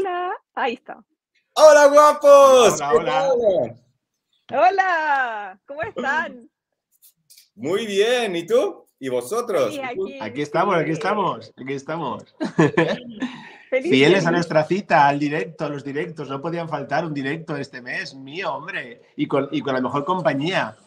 Hola, ahí está. Hola guapos. Hola, hola. Hola, ¿cómo están? Muy bien, ¿y tú? ¿Y vosotros? Sí, aquí, Aquí estamos, aquí estamos, aquí estamos. Feliz Fieles a nuestra cita, al directo, a los directos. No podían faltar un directo este mes, mío, hombre. Y con, y con la mejor compañía.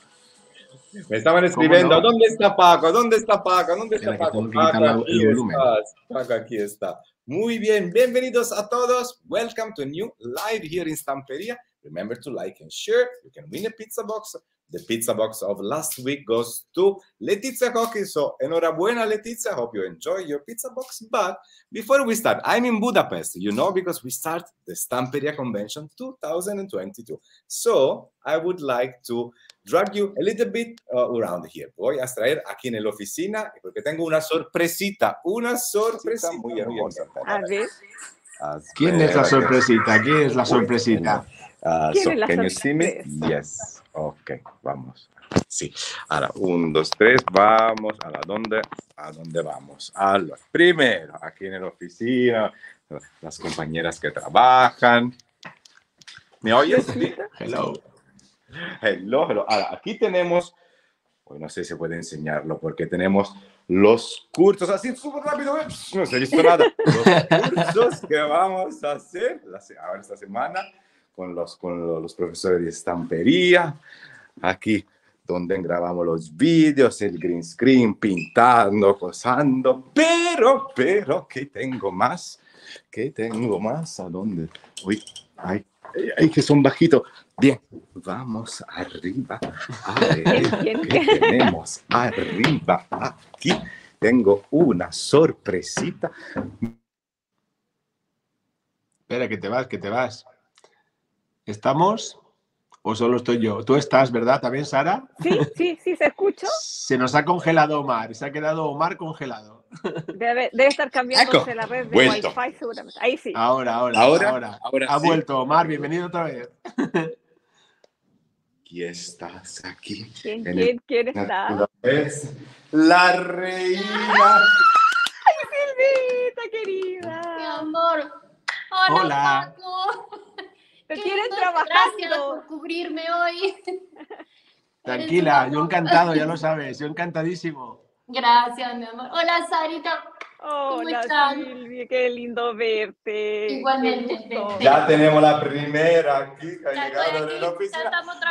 Me estaban escribiendo, no? ¿dónde está Paco? ¿Dónde está Paco? ¿Dónde está Paco? aquí estás. Paco, aquí está. Muy bien, bienvenidos a todos. Welcome to a new live here in Stamperia. Remember to like and share. You can win a pizza box. The pizza box of last week goes to Letizia Cocchi. So, enhorabuena, Letizia. Hope you enjoy your pizza box. But before we start, I'm in Budapest, you know, because we start the Stamperia Convention 2022. So, I would like to drag you a little bit uh, around here. Voy a traer aquí en la oficina porque tengo una sorpresita, una sorpresita muy hermosa. A ver, ¿Quién es la sorpresita? ¿Quién es la sorpresita? Ah, ¿Quién so, es la can you see me? Yes. Ok, vamos. Sí. Ahora, un, dos, tres, vamos. ¿A dónde? ¿A dónde vamos? Allora, primero, aquí en la oficina, las compañeras que trabajan. ¿Me oyes? Sí. Hello. Hello, hello. Ahora, aquí tenemos, hoy no sé si puede enseñarlo porque tenemos los cursos, así súper rápido, ¿eh? no se visto nada. Los cursos que vamos a hacer se- ahora esta semana con los, con lo- los profesores de estampería. Aquí donde grabamos los vídeos, el green screen, pintando, posando. Pero, pero, ¿qué tengo más? ¿Qué tengo más? ¿A dónde? Uy, ay, ay, que son bajitos. Bien, vamos arriba. A ver ¿Quién, qué tenemos arriba. Aquí tengo una sorpresita. Espera, que te vas, que te vas. ¿Estamos? ¿O solo estoy yo? Tú estás, ¿verdad? ¿También, Sara? sí, sí, sí, se escucha. Se nos ha congelado Omar. Se ha quedado Omar congelado. Debe, debe estar cambiándose la red de vuelto. Wi-Fi seguramente. Ahí sí. Ahora, ahora, Ahora, ahora. ahora Ha sí. vuelto Omar. Bienvenido otra vez. Aquí estás, aquí. ¿Quién, en quién, quién está? Es la reina. Silvita, Mi querida. amor. Hola, Hola. Paco. Te quieren Gracias por cubrirme hoy. Tranquila, yo encantado, ya lo sabes. Yo encantadísimo. Gracias, mi amor. Hola, Sarita. Hola? Silvia, qué lindo verte. Igualmente, Ya tenemos la primera aquí que ha llegado de aquí, la oficina. estamos Aquí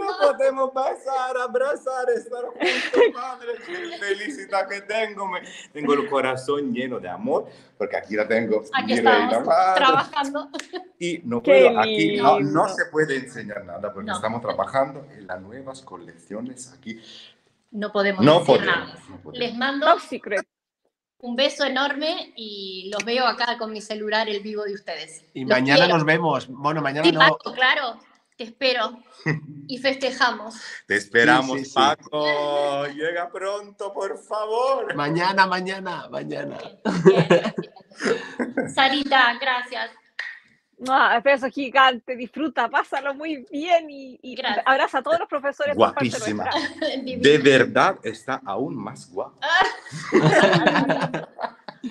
no trabajando. podemos pasar, abrazar, estar juntos, madre. Qué felicidad que tengo. Me- tengo el corazón lleno de amor porque aquí la tengo. Aquí estamos trabajando. Y no puedo, aquí no, no se puede enseñar nada porque No. estamos trabajando en las nuevas colecciones aquí. No podemos No decir podemos. nada. no podemos. Les mando Top secret. Un beso enorme y los veo acá con mi celular el vivo de ustedes. Y Los mañana quiero. nos vemos. Bueno, mañana Sí, no. Paco, claro. Te espero. Y festejamos. Te esperamos, Sí, sí, sí. Paco. Llega pronto, por favor. Mañana, mañana, mañana. Bien, gracias. Sarita, gracias. Ah, beso gigante, disfruta, pásalo muy bien y, abraza a todos los profesores. por parte Guapísima. De verdad está aún más guapo.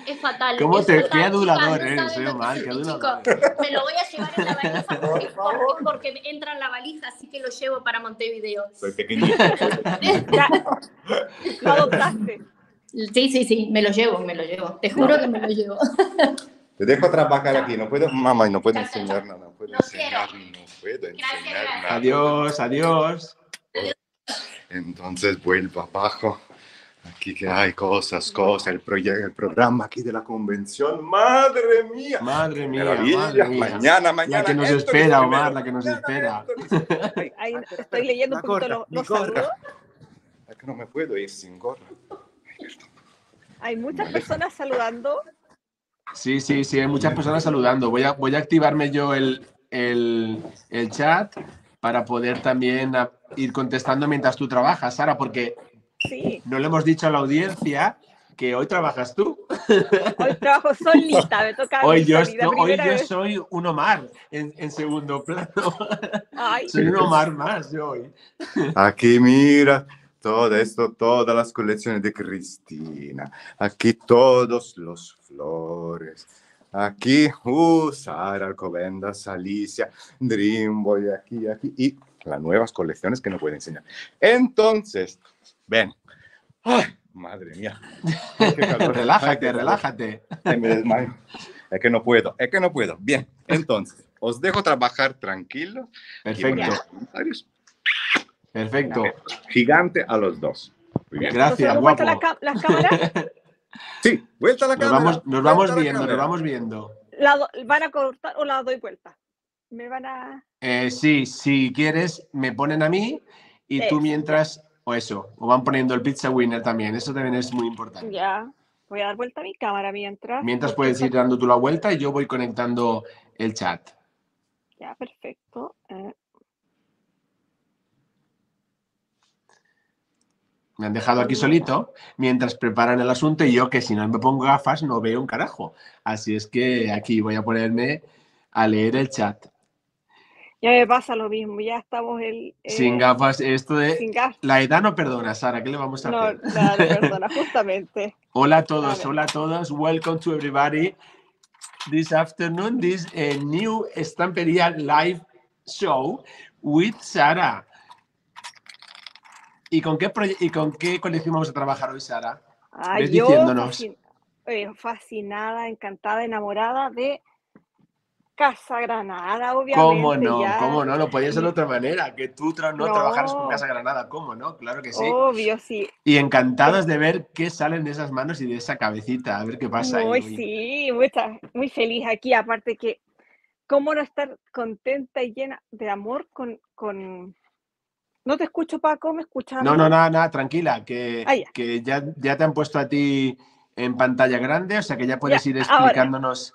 Es fatal. ¿Cómo es te- fatal, qué adulador chicas, no eres, eh, Omar, es qué adulador. chico. Me lo voy a llevar en la valija Por porque, favor. porque entra en la valija, así que lo llevo para Montevideo. Soy pequeñito. Lo adoptaste. Sí, sí, sí, me lo llevo, me lo llevo. Te juro que me lo llevo. Te dejo trabajar aquí. No puedo, mamá, no puedo enseñar nada. No puedo No enseñar, quiero. no puedo enseñar nada. Adiós, adiós. Entonces vuelvo abajo. Aquí que hay cosas, cosas, el, proye- el programa aquí de la convención. ¡Madre mía! Madre mía, Maravilla. madre mía. Mañana, mañana. La que nos espera, primero. Omar, la que nos Mañana espera. Ahí estoy leyendo un poquito los, saludos. Es que no me puedo ir sin gorra. Hay muchas personas saludando. Sí, sí, sí, hay muchas personas saludando. Voy a, voy a activarme yo el, el, el chat para poder también a- ir contestando mientras tú trabajas, Sara, porque Sí, no le hemos dicho a la audiencia que hoy trabajas tú. hoy trabajo solita, me toca Hoy yo, hoy yo soy un Omar en, en segundo plano. Ay, Soy un Omar más yo hoy. Aquí mira todo esto, todas las colecciones de Cristina. Aquí todos los flores. Aquí, uh, Sara, Alcobendas, Alicia, Dreamboy, aquí, aquí, y las nuevas colecciones que no puedo enseñar. Entonces, ven. Ay, madre mía. Relájate, relájate. Es que no puedo, es que no puedo. Bien, entonces, os dejo trabajar tranquilo. Perfecto. Perfecto. Gigante a los dos. Muy bien. Gracias, Entonces, ¿vuelta guapo. la ca- las cámaras? Sí, vuelta a la Nos cámara. vamos, nos vamos viendo, nos vamos viendo. ¿La do- ¿Van a cortar o la doy vuelta? Me van a... Eh, sí, si quieres, me ponen a mí y tú mientras, o eso, o van poniendo el pizza winner también. Eso también es muy importante. Ya. Voy a dar vuelta a mi cámara mientras. Mientras puedes ir dando tú la vuelta y yo voy conectando el chat. Ya, perfecto. Eh, Me han dejado aquí solito mientras preparan el asunto y yo que si no me pongo gafas no veo un carajo. Así es que aquí voy a ponerme a leer el chat. ya me pasa lo mismo. Ya estamos el, eh, Sin gafas, esto de... Sin gas. La edad no perdona, Sara, ¿qué le vamos a No, hacer? no, perdona, justamente. Hola a todos, Vale. hola a todas. Welcome to everybody. This afternoon, this eh, new Estampería live show with Sara. ¿Y con, qué ¿Y con qué colección vamos a trabajar hoy, Sara? Ves yo diciéndonos. fascin- eh, fascinada, encantada, enamorada de Casa Granada, obviamente. ¿Cómo no? ya. ¿Cómo no? No podía ser de otra manera. Que tú tra- no, No. trabajaras con Casa Granada. ¿Cómo no? Claro que sí. Obvio, sí. Y encantados de ver qué salen de esas manos y de esa cabecita. A ver qué pasa ahí Muy, hoy. sí, muy, muy feliz aquí. Aparte que, ¿cómo no estar contenta y llena de amor con... con... No te escucho, Paco, ¿me escuchas? No, no, nada, nada, tranquila, que, Ah, ya. que ya, ya te han puesto a ti en pantalla grande, o sea que ya puedes Ya, ir ahora. explicándonos.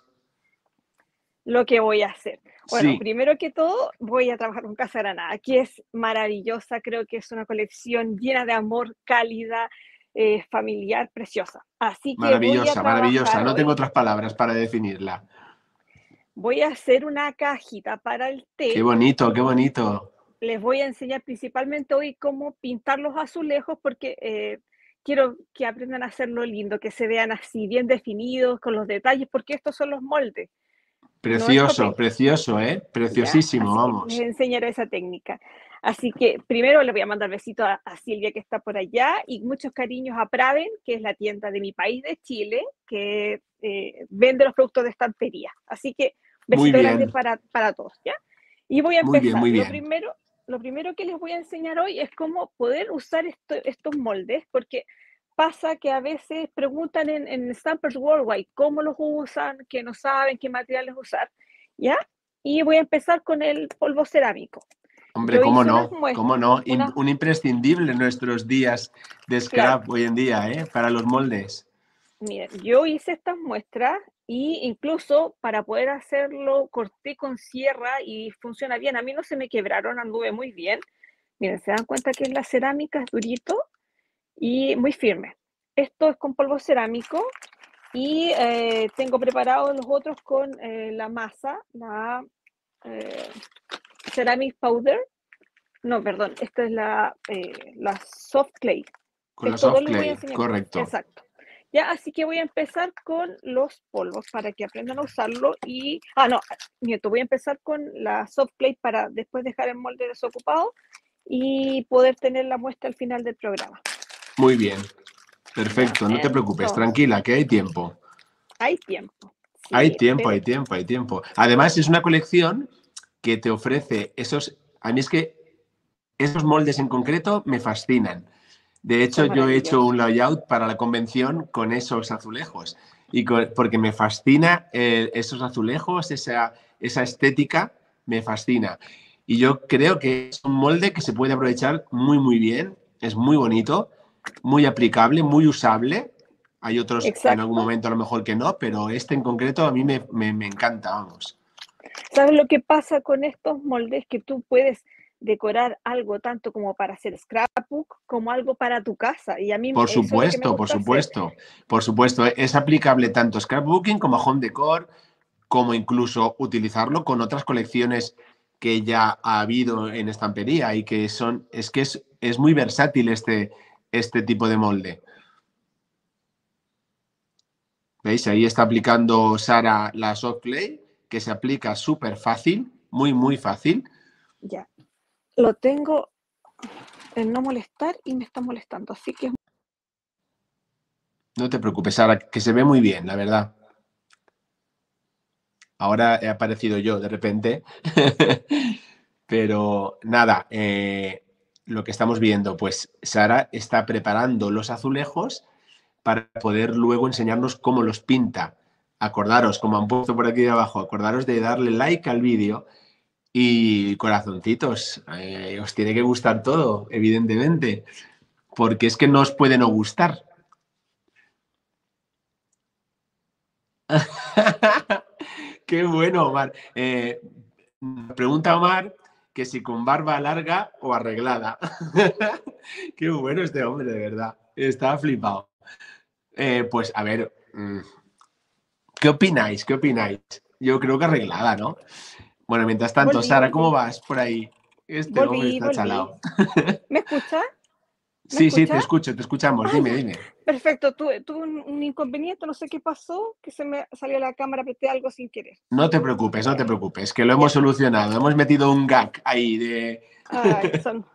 Lo que voy a hacer. Bueno, Sí. primero que todo, voy a trabajar con Casa Granada, que es maravillosa, creo que es una colección llena de amor, cálida, eh, familiar, preciosa. Así que Maravillosa, maravillosa. No hoy- tengo otras palabras para definirla. Voy a hacer una cajita para el té. Qué bonito, qué bonito. Les voy a enseñar principalmente hoy cómo pintar los azulejos, porque eh, quiero que aprendan a hacerlo lindo, que se vean así bien definidos, con los detalles, porque estos son los moldes. Precioso, precioso, ¿eh? Preciosísimo, vamos. Les enseñaré esa técnica. Así que primero le voy a mandar besitos a, a Silvia que está por allá y muchos cariños a Praven, que es la tienda de mi país de Chile, que eh, vende los productos de estampería. Así que bien. grandes para, para todos, ¿ya? Y voy a Muy empezar. bien, muy bien. Lo primero, lo primero que les voy a enseñar hoy es cómo poder usar esto- estos moldes, porque pasa que a veces preguntan en, en Stampers Worldwide cómo los usan, que no saben qué materiales usar, ¿ya? Y voy a empezar con el polvo cerámico. Hombre, yo cómo no, cómo no. Un imprescindible en nuestros días de scrap Claro. hoy en día, ¿eh? Para los moldes. Miren, yo hice estas muestras y incluso para poder hacerlo corté con sierra y funciona bien. A mí no se me quebraron, anduve muy bien. Miren, se dan cuenta que la cerámica, es durito y muy firme. Esto es con polvo cerámico y eh, tengo preparados los otros con eh, la masa, la eh, ceramic powder. No, perdón, esta es la, eh, la soft clay. Con la Esto soft dos les voy a clay, correcto. Exacto. Ya, así que voy a empezar con los polvos para que aprendan a usarlo y... Ah, no, miento, voy a empezar con la soft plate para después dejar el molde desocupado y poder tener la muestra al final del programa. Muy bien. Perfecto, no te preocupes, tranquila, que hay tiempo. Hay tiempo. Sí, Hay tiempo, pero- hay tiempo, hay tiempo. Además, es una colección que te ofrece esos. A mí es que esos moldes en concreto me fascinan. De hecho, yo he hecho un layout para la convención con esos azulejos. Y porque me fascina eh, esos azulejos, esa, esa estética, me fascina. Y yo creo que es un molde que se puede aprovechar muy, muy bien. Es muy bonito, muy aplicable, muy usable. Hay otros en algún momento a lo mejor que no, pero este en concreto a mí me, me- me encanta, vamos. ¿Sabes lo que pasa con estos moldes? Que tú puedes decorar algo tanto como para hacer scrapbook como algo para tu casa. Y a mí Por supuesto, por hacer. supuesto, por supuesto. Es aplicable tanto scrapbooking como home decor, como incluso utilizarlo con otras colecciones que ya ha habido en estampería y que son, es que es, es muy versátil este, este tipo de molde. ¿Veis? Ahí está aplicando Sara la soft clay, que se aplica súper fácil, muy, muy fácil. Ya. Lo tengo en no molestar y me está molestando, así que No te preocupes, Sara, que se ve muy bien, la verdad. Ahora he aparecido yo de repente. Pero nada, eh, lo que estamos viendo, pues Sara está preparando los azulejos para poder luego enseñarnos cómo los pinta. Acordaros, como han puesto por aquí abajo, acordaros de darle like al vídeo y corazoncitos. eh, os tiene que gustar todo, evidentemente, porque es que no os puede no gustar. Qué bueno, Omar. Eh, pregunta Omar que si con barba larga o arreglada. Qué bueno este hombre, de verdad. Estaba flipado. Eh, pues a ver, mm, ¿qué opináis? ¿Qué opináis? Yo creo que arreglada, ¿no? Bueno, mientras tanto, Volví, Sara, ¿cómo vas por ahí? Este hombre volví, está volví. chalado. ¿Me escuchas? ¿Me Sí, sí, te escucho, te escuchamos. Dime, dime. Perfecto, tuve, tuve un, inconveniente, no sé qué pasó, que se me salió la cámara, apreté algo sin querer. No te preocupes, no te preocupes, que lo hemos solucionado. Hemos metido un gag ahí de. Ay, son,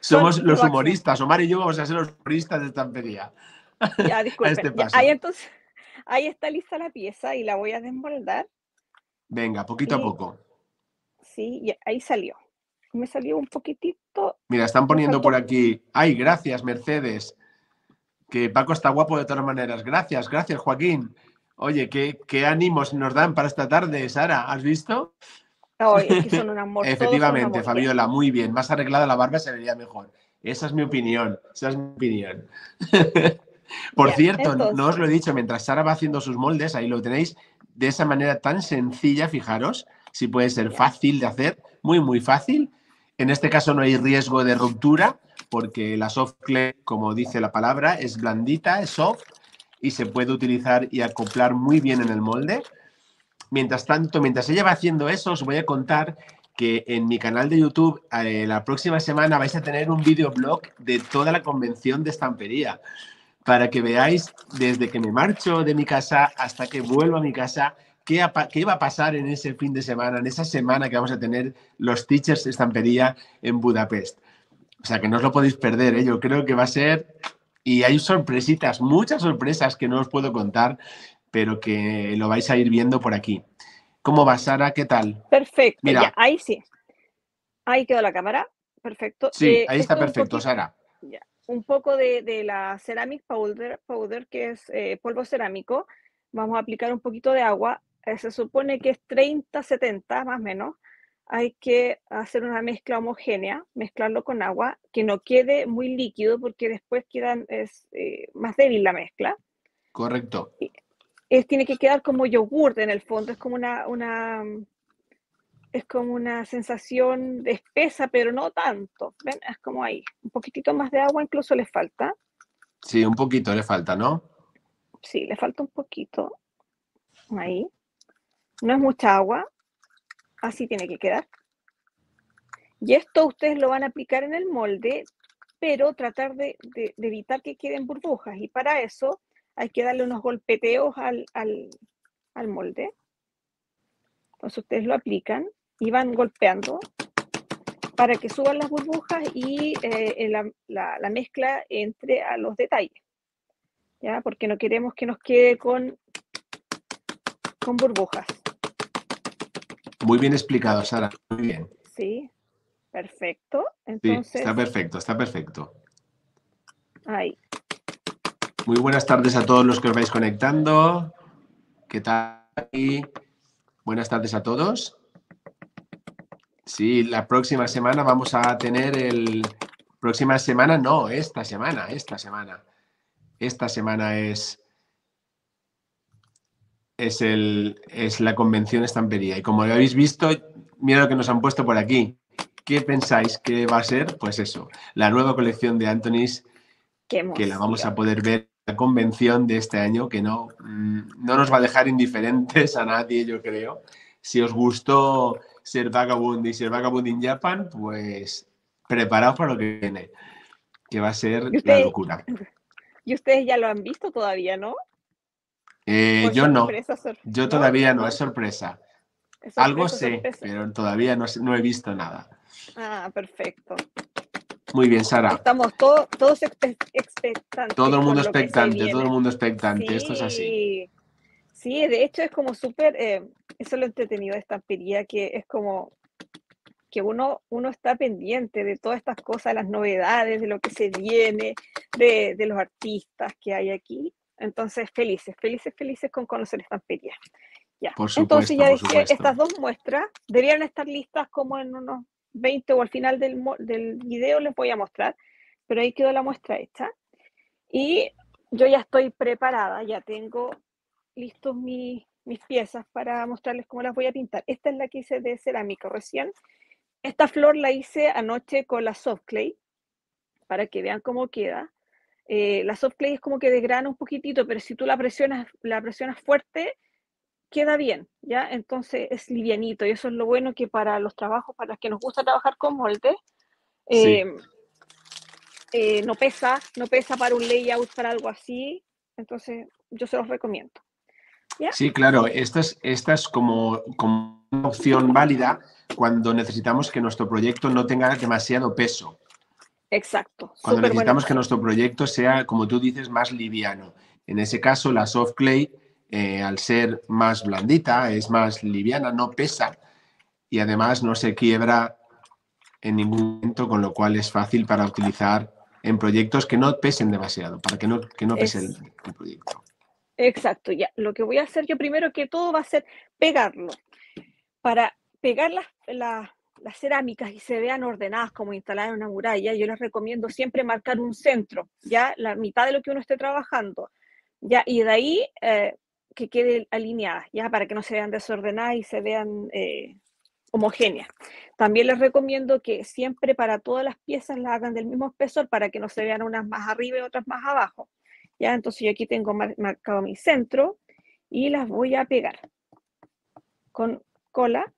Somos Son los humoristas. Omar y yo vamos a ser los humoristas de estampería. ya, disculpen. este ya, ahí entonces, ahí está lista la pieza y la voy a desmoldar. Venga, poquito a poco. Sí, y ahí salió. Me salió un poquitito. Mira, están poniendo por aquí. Ay, gracias, Mercedes. Que Paco está guapo de todas maneras. Gracias, gracias, Joaquín. Oye, qué, qué ánimos nos dan para esta tarde, Sara. ¿Has visto? Ay, es que son un amor. todos son un Efectivamente, amor. Fabiola, muy bien. Más arreglada la barba se vería mejor. Esa es mi opinión. Esa es mi opinión. Por cierto, no os lo he dicho, mientras Sara va haciendo sus moldes, ahí lo tenéis de esa manera tan sencilla, fijaros, si puede ser fácil de hacer, muy, muy fácil. En este caso no hay riesgo de ruptura, porque la soft clay, como dice la palabra, es blandita, es soft y se puede utilizar y acoplar muy bien en el molde. Mientras tanto, mientras ella va haciendo eso, os voy a contar que en mi canal de YouTube eh, la próxima semana vais a tener un videoblog de toda la convención de estampería para que veáis desde que me marcho de mi casa hasta que vuelvo a mi casa qué, qué va a pasar en ese fin de semana, en esa semana que vamos a tener los teachers de estampería en Budapest. O sea que no os lo podéis perder, ¿eh? yo creo que va a ser... Y hay sorpresitas, muchas sorpresas que no os puedo contar, pero que lo vais a ir viendo por aquí. ¿Cómo va, Sara? ¿Qué tal? Perfecto, Mira. ya, ahí sí. Ahí quedó la cámara. Perfecto. Sí, Eh, ahí está perfecto, poquito- Sara. un poco de, de la ceramic powder, powder que es eh, polvo cerámico. Vamos a aplicar un poquito de agua. Eh, se supone que es 30-70 más o menos. Hay que hacer una mezcla homogénea, mezclarlo con agua, que no quede muy líquido porque después quedan, es eh, más débil la mezcla. Correcto. Es, tiene que quedar como yogurt en el fondo, es como una, una, es como una sensación de espesa, pero no tanto. ¿Ven? Es como ahí. Un poquitito más de agua incluso le falta. Sí, un poquito le falta, ¿no? Sí, le falta un poquito. Ahí. No es mucha agua. Así tiene que quedar. Y esto ustedes lo van a aplicar en el molde, pero tratar de, evitar que queden burbujas. Y para eso hay que darle unos golpeteos al, al- molde. Entonces ustedes lo aplican y van golpeando para que suban las burbujas y eh, la, la- la mezcla entre a los detalles. ¿ya? Porque no queremos que nos quede con burbujas, Muy bien explicado, Sara. Muy bien. ¿sí? Perfecto. Sí, Entonces, está perfecto, está perfecto. ahí. Muy buenas tardes a todos los que os vais conectando. ¿Qué tal? Buenas tardes a todos. Sí, la próxima semana vamos a tener el... Próxima semana, no, esta semana, esta semana. Esta semana es... Es, el, es la convención estampería. Y como lo habéis visto, mira lo que nos han puesto por aquí. ¿Qué pensáis que va a ser? Pues eso, la nueva colección de Antonis Qué que la vamos a poder ver en la convención de este año, que no, mm, no nos va a dejar indiferentes a nadie, yo creo. Si os gustó ser Vagabond y ser Vagabond in Japan, pues preparaos para lo que viene, que va a ser ¿Y la locura. Y ustedes ya lo han visto todavía, ¿no? Eh, yo no. sor- Yo todavía no, ¿No? es sorpresa. Es Algo sé, sorpresa. pero todavía no, no he visto nada. Ah, perfecto. Muy bien, Sara. Estamos todos, todos expe- expectantes. Todo el mundo expectante, todo el mundo expectante. Esto es así. Sí, de hecho es como súper, eh, eso es lo entretenido de esta estampería, que es como que uno, uno está pendiente de todas estas cosas, las novedades, de lo que se viene, de, de los artistas que hay aquí. Entonces, felices, felices, felices con conocer estampería. Ya. Por Entonces, supuesto, ya por dejé supuesto. estas dos muestras, debieran estar listas como en unos 20 o al final del, del video les voy a mostrar, pero ahí quedó la muestra hecha. Y yo ya estoy preparada, ya tengo listos mi- mis piezas para mostrarles cómo las voy a pintar. Esta es la que hice de cerámica recién. Esta flor la hice anoche con la soft clay, para que vean cómo queda. Eh, la soft clay es como que desgrana un poquitito, pero si tú la presionas, la presionas fuerte, queda bien, ¿ya? Entonces es livianito y eso es lo bueno que para los trabajos, para los que nos gusta trabajar con moldes, Sí. eh, eh, no pesa, no pesa para un layout, para algo así, entonces yo se los recomiendo. Sí, claro, esta es, esta es como, como una opción válida cuando necesitamos que nuestro proyecto no tenga demasiado peso. Exacto. Cuando necesitamos que nuestro proyecto sea, como tú dices, más liviano. En ese caso, la soft clay, eh, al ser más blandita, es más liviana, no pesa y además no se quiebra en ningún momento, con lo cual es fácil para utilizar en proyectos que no pesen demasiado, para que no, que no pese el, Es- el proyecto. Exacto, ya. Lo que voy a hacer yo primero que todo va a ser pegarlo. Para pegar las, las, las cerámicas y se vean ordenadas como instaladas en una muralla, yo les recomiendo siempre marcar un centro, ya la mitad de lo que uno esté trabajando, ya, y de ahí eh, que quede alineadas, ya, para que no se vean desordenadas y se vean eh, homogéneas. También les recomiendo que siempre para todas las piezas las hagan del mismo espesor para que no se vean unas más arriba y otras más abajo. ¿ya? Entonces yo aquí tengo mar- marcado mi centro y las voy a pegar con cola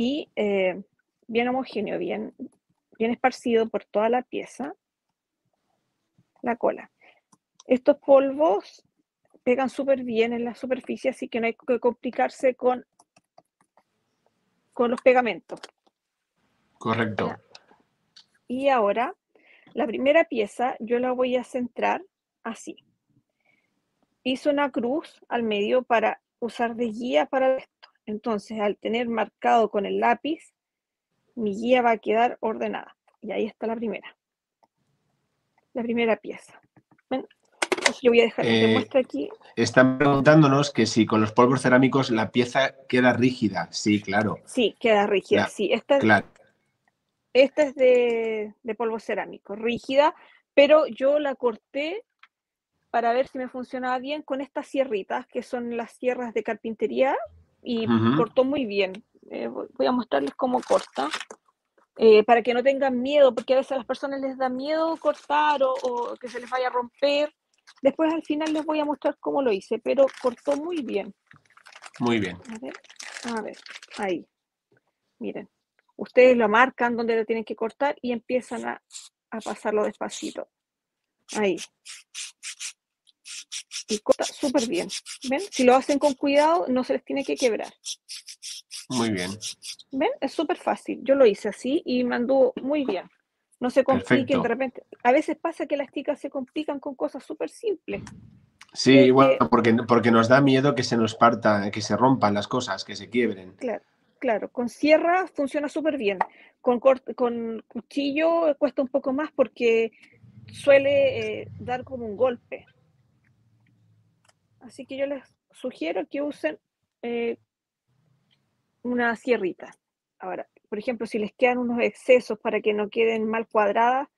y eh, bien homogéneo, bien, bien esparcido por toda la pieza, la cola. Estos polvos pegan súper bien en la superficie, así que no hay que complicarse con, con los pegamentos. Correcto. Ya. Y ahora, la primera pieza yo la voy a centrar así. Hice una cruz al medio para usar de guía para. Entonces, al tener marcado con el lápiz, mi guía va a quedar ordenada. Y ahí está la primera. La primera pieza. ¿Ven? Entonces, yo voy a dejar que Eh, aquí. Están preguntándonos que si con los polvos cerámicos la pieza queda rígida. Sí, claro, Sí, queda rígida. la- Sí, esta, claro. Esta es de, de polvo cerámico, rígida, pero yo la corté para ver si me funcionaba bien con estas sierritas, que son las sierras de carpintería, y cortó muy bien. Eh, voy voy a mostrarles cómo corta, eh, para que no tengan miedo, porque a veces a las personas les da miedo cortar o, o que se les vaya a romper. Después al final les voy a mostrar cómo lo hice, pero cortó muy bien. Muy bien. A ver, a ver, ahí. Miren, ustedes lo marcan donde lo tienen que cortar y empiezan a, a pasarlo despacito. Ahí. Y corta súper bien. ¿Ven? Si lo hacen con cuidado, no se les tiene que quebrar. Muy bien. ¿Ven? Es súper fácil. Yo lo hice así y me anduvo muy bien. No se compliquen Perfecto. de repente. A veces pasa que las chicas se complican con cosas súper simples. Sí, bueno, porque, porque nos da miedo que se nos partan, que se rompan las cosas, que se quiebren. Claro, claro. Con sierra funciona súper bien. Con, con cuchillo cuesta un poco más porque suele eh, dar como un golpe. Así que yo les sugiero que usen eh, una sierrita. Ahora, por ejemplo, si les quedan unos excesos para que no queden mal cuadradas,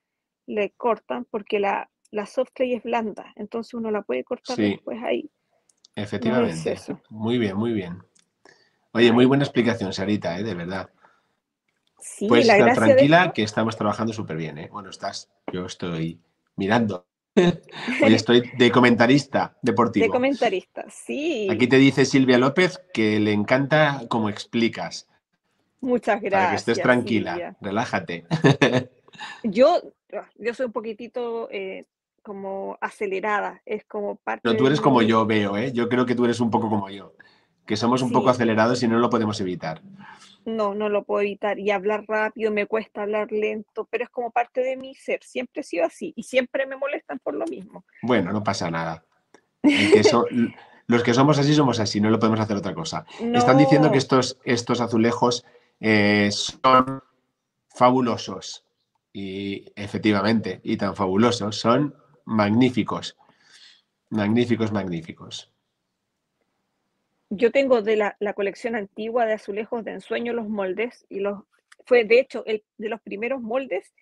le cortan porque la, la soft clay es blanda, entonces uno la puede cortar Sí. después ahí. Efectivamente. Muy bien, muy bien. Oye, muy buena explicación, Sarita, ¿eh? de verdad. Sí, Puedes estar de tranquila que estamos trabajando súper bien. ¿eh? Bueno, estás, yo estoy mirando. Hoy estoy de comentarista deportivo. de comentarista, sí. Aquí te dice Silvia López que le encanta cómo explicas, Muchas gracias. para que estés tranquila, Silvia. relájate. Yo, yo soy un poquitito eh, como acelerada, es como parte No, tú de eres como yo veo, ¿eh? Yo creo que tú eres un poco como yo, que somos un poco acelerados y no lo podemos evitar. No, no lo puedo evitar. Y hablar rápido, me cuesta hablar lento, pero es como parte de mi ser. Siempre he sido así y siempre me molestan por lo mismo. Bueno, no pasa nada. El que so- los que somos así somos así, no lo podemos hacer otra cosa. Están diciendo que estos, estos azulejos eh, son fabulosos. Y efectivamente, y tan fabulosos, son magníficos. Magníficos, magníficos. Yo tengo de la, la colección antigua de azulejos de ensueño los moldes y los fue de hecho el, de los primeros moldes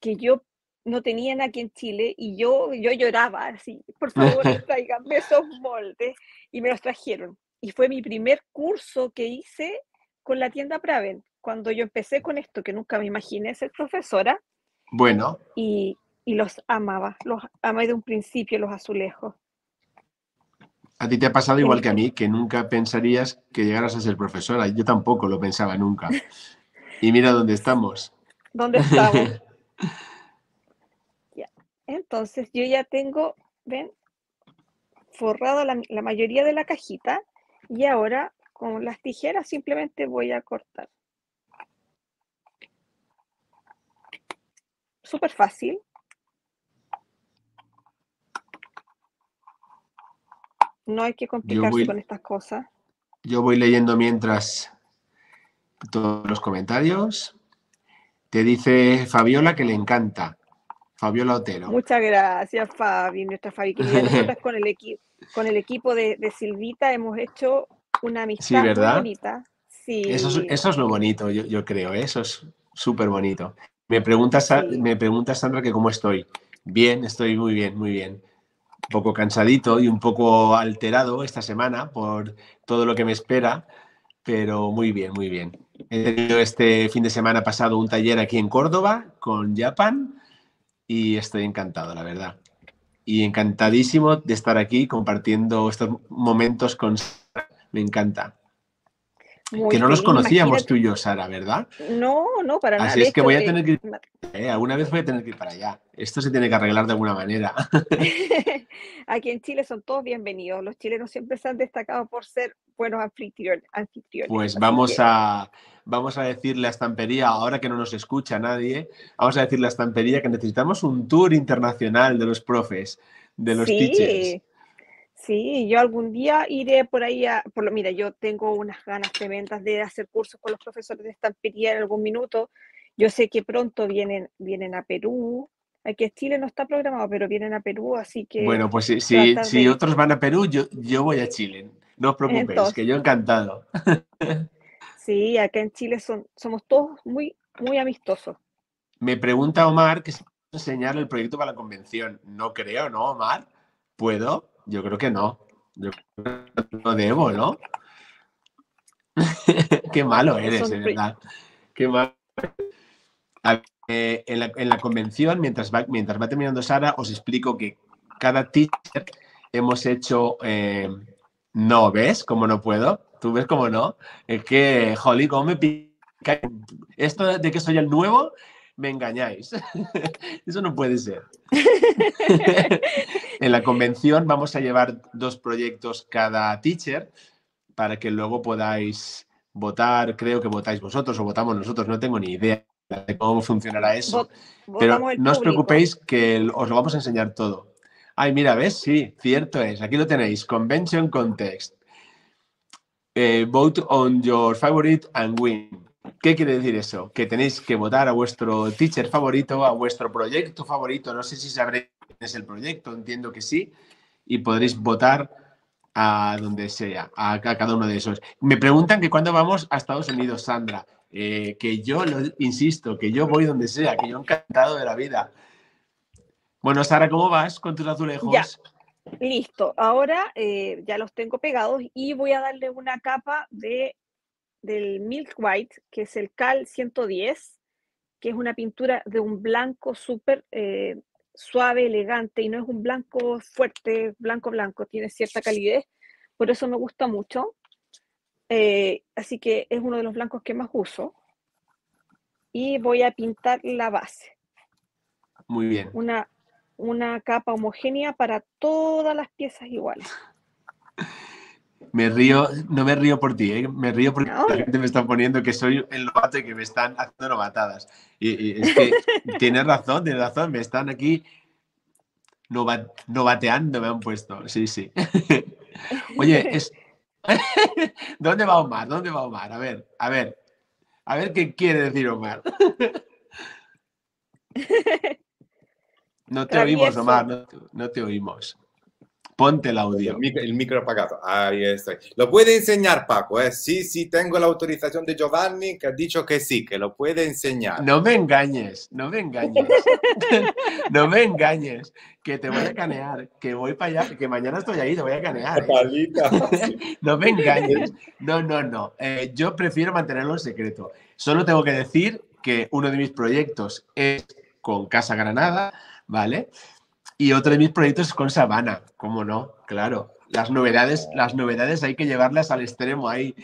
que yo no tenían aquí en Chile y yo, yo lloraba así, por favor, tráiganme esos moldes y me los trajeron. Y fue mi primer curso que hice con la tienda Praven, cuando yo empecé con esto, que nunca me imaginé ser profesora Bueno, y, y los amaba, los amé de un principio los azulejos. A ti te ha pasado igual que a mí, que nunca pensarías que llegaras a ser profesora. Yo tampoco lo pensaba nunca. Y mira dónde estamos. ¿Dónde estamos? Ya. Entonces yo ya tengo, ven, forrado la, la mayoría de la cajita y ahora con las tijeras simplemente voy a cortar. Súper fácil. No hay que complicarse voy- con estas cosas. Yo voy leyendo mientras todos los comentarios. Te dice Fabiola que le encanta. Fabiola Otero. Muchas gracias, Fabi, nuestra Fabi querida. Con el, equi- con el equipo de, de Silvita hemos hecho una amistad muy ¿verdad? bonita. Sí, Eso es, eso es lo bonito, yo, yo creo, ¿eh? eso es súper bonito. Me pregunta, Sí. me pregunta Sandra que cómo estoy. Bien, estoy muy bien, muy bien. Un poco cansadito y un poco alterado esta semana por todo lo que me espera, pero muy bien, muy bien. He tenido este fin de semana pasado un taller aquí en Córdoba con Japan y estoy encantado, la verdad. Y encantadísimo de estar aquí compartiendo estos momentos con. Me encanta. Muy que no nos feliz. conocíamos Imagínate- tú y yo, Sara, ¿verdad? No, no, para nada. Así es que voy a tener que ir- Eh, alguna vez voy a tener que ir para allá. Esto se tiene que arreglar de alguna manera. Aquí en Chile son todos bienvenidos. Los chilenos siempre se han destacado por ser buenos anfitriones. Pues vamos que- a, vamos a decirle a Estampería, ahora que no nos escucha nadie, vamos a decirle a Estampería que necesitamos un tour internacional de los profes, de los teachers. Sí, yo algún día iré por ahí a, por lo, mira, yo tengo unas ganas tremendas de hacer cursos con los profesores de estampería en algún minuto. Yo sé que pronto vienen, vienen a Perú. Aquí en Chile no está programado, pero vienen a Perú, así que Bueno, pues si, si, si de- otros van a Perú, yo, yo voy a Chile. No os preocupéis, Entonces- que yo encantado. sí, acá en Chile son, somos todos muy, muy amistosos. Me pregunta Omar que si puedo enseñar el proyecto para la convención. No creo, ¿no, Omar? ¿Puedo? Yo creo que no. Yo creo que no debo, ¿no? Qué malo eres, de verdad. Qué malo. A ver, eh, en, la, en la convención, mientras va, mientras va terminando Sara, os explico que cada teacher hemos hecho. eh, no, ¿ves? Como no puedo. ¿Tú ves cómo no? Es que, jolly, ¿cómo me pica? Esto de que soy el nuevo, me engañáis. Eso no puede ser. en la convención vamos a llevar dos proyectos cada teacher para que luego podáis votar. Creo que votáis vosotros o votamos nosotros, no tengo ni idea de cómo funcionará eso. Vot- Pero no os preocupéis que os lo vamos a enseñar todo. Ay, mira, ¿ves? Sí, cierto es. Aquí lo tenéis. Convention Context. Eh, vote on your favorite and win. ¿Qué quiere decir eso? Que tenéis que votar a vuestro teacher favorito, a vuestro proyecto favorito. No sé si sabréis quién es el proyecto, entiendo que sí. Y podréis votar a donde sea, a, cada uno de esos. Me preguntan que cuándo vamos a Estados Unidos, Sandra. Eh, que yo, insisto, que yo voy donde sea, que yo encantado de la vida. Bueno, Sara, ¿cómo vas con tus azulejos? Ya. Listo, ahora eh, ya los tengo pegados y voy a darle una capa de, del Milk White, que es el Cal 110, que es una pintura de un blanco súper eh, suave, elegante, y no es un blanco fuerte, blanco, blanco, tiene cierta calidez, por eso me gusta mucho. Eh, así que es uno de los blancos que más uso. Y voy a pintar la base, Muy bien. una, una capa homogénea para todas las piezas iguales. Me río, no me río por ti, ¿eh? me río porque No. la gente me está poniendo que soy el novato y que me están haciendo novatadas. Y, y es que tienes razón, tienes razón, me están aquí nova- novateando, me han puesto. Sí, sí. Oye, es... ¿dónde va Omar? ¿Dónde va Omar? A ver, a ver, a ver qué quiere decir Omar. No te oímos. Omar, no te oímos. Ponte el audio. El micro, el micro apagado. Ahí estoy. Lo puede enseñar, Paco. ¿eh? Sí, sí, tengo la autorización de Giovanni que ha dicho que sí, que lo puede enseñar. No me engañes, no me engañes. no me engañes, que te voy a canear, que voy para allá, que mañana estoy ahí, te voy a canear. ¿eh? No me engañes. No, no, no. Eh, yo prefiero mantenerlo en secreto. Solo tengo que decir que uno de mis proyectos es con Casa Granada, ¿vale? Y otro de mis proyectos es con Sabana, ¿cómo no? Claro. Las novedades, las novedades hay que llevarlas al extremo ahí.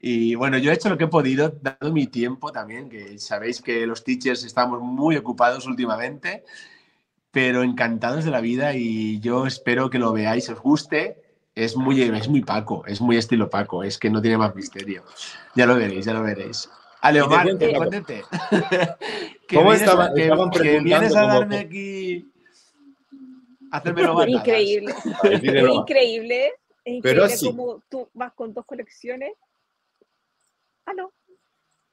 Y bueno, yo he hecho lo que he podido, dado mi tiempo también, que sabéis que los teachers estamos muy ocupados últimamente, pero encantados de la vida y yo espero que lo veáis, os guste. Es muy, es muy Paco, es muy estilo Paco, es que no tiene más misterio. Ya lo veréis, ya lo veréis. Ale, Y te Omar, cuento, Paco. respóndete. que ¿Cómo vienes, estaba- que- que vienes a cómo- darme aquí novatadas. Increíble. Es increíble. Es Pero increíble sí. cómo tú vas con dos colecciones. Ah, no.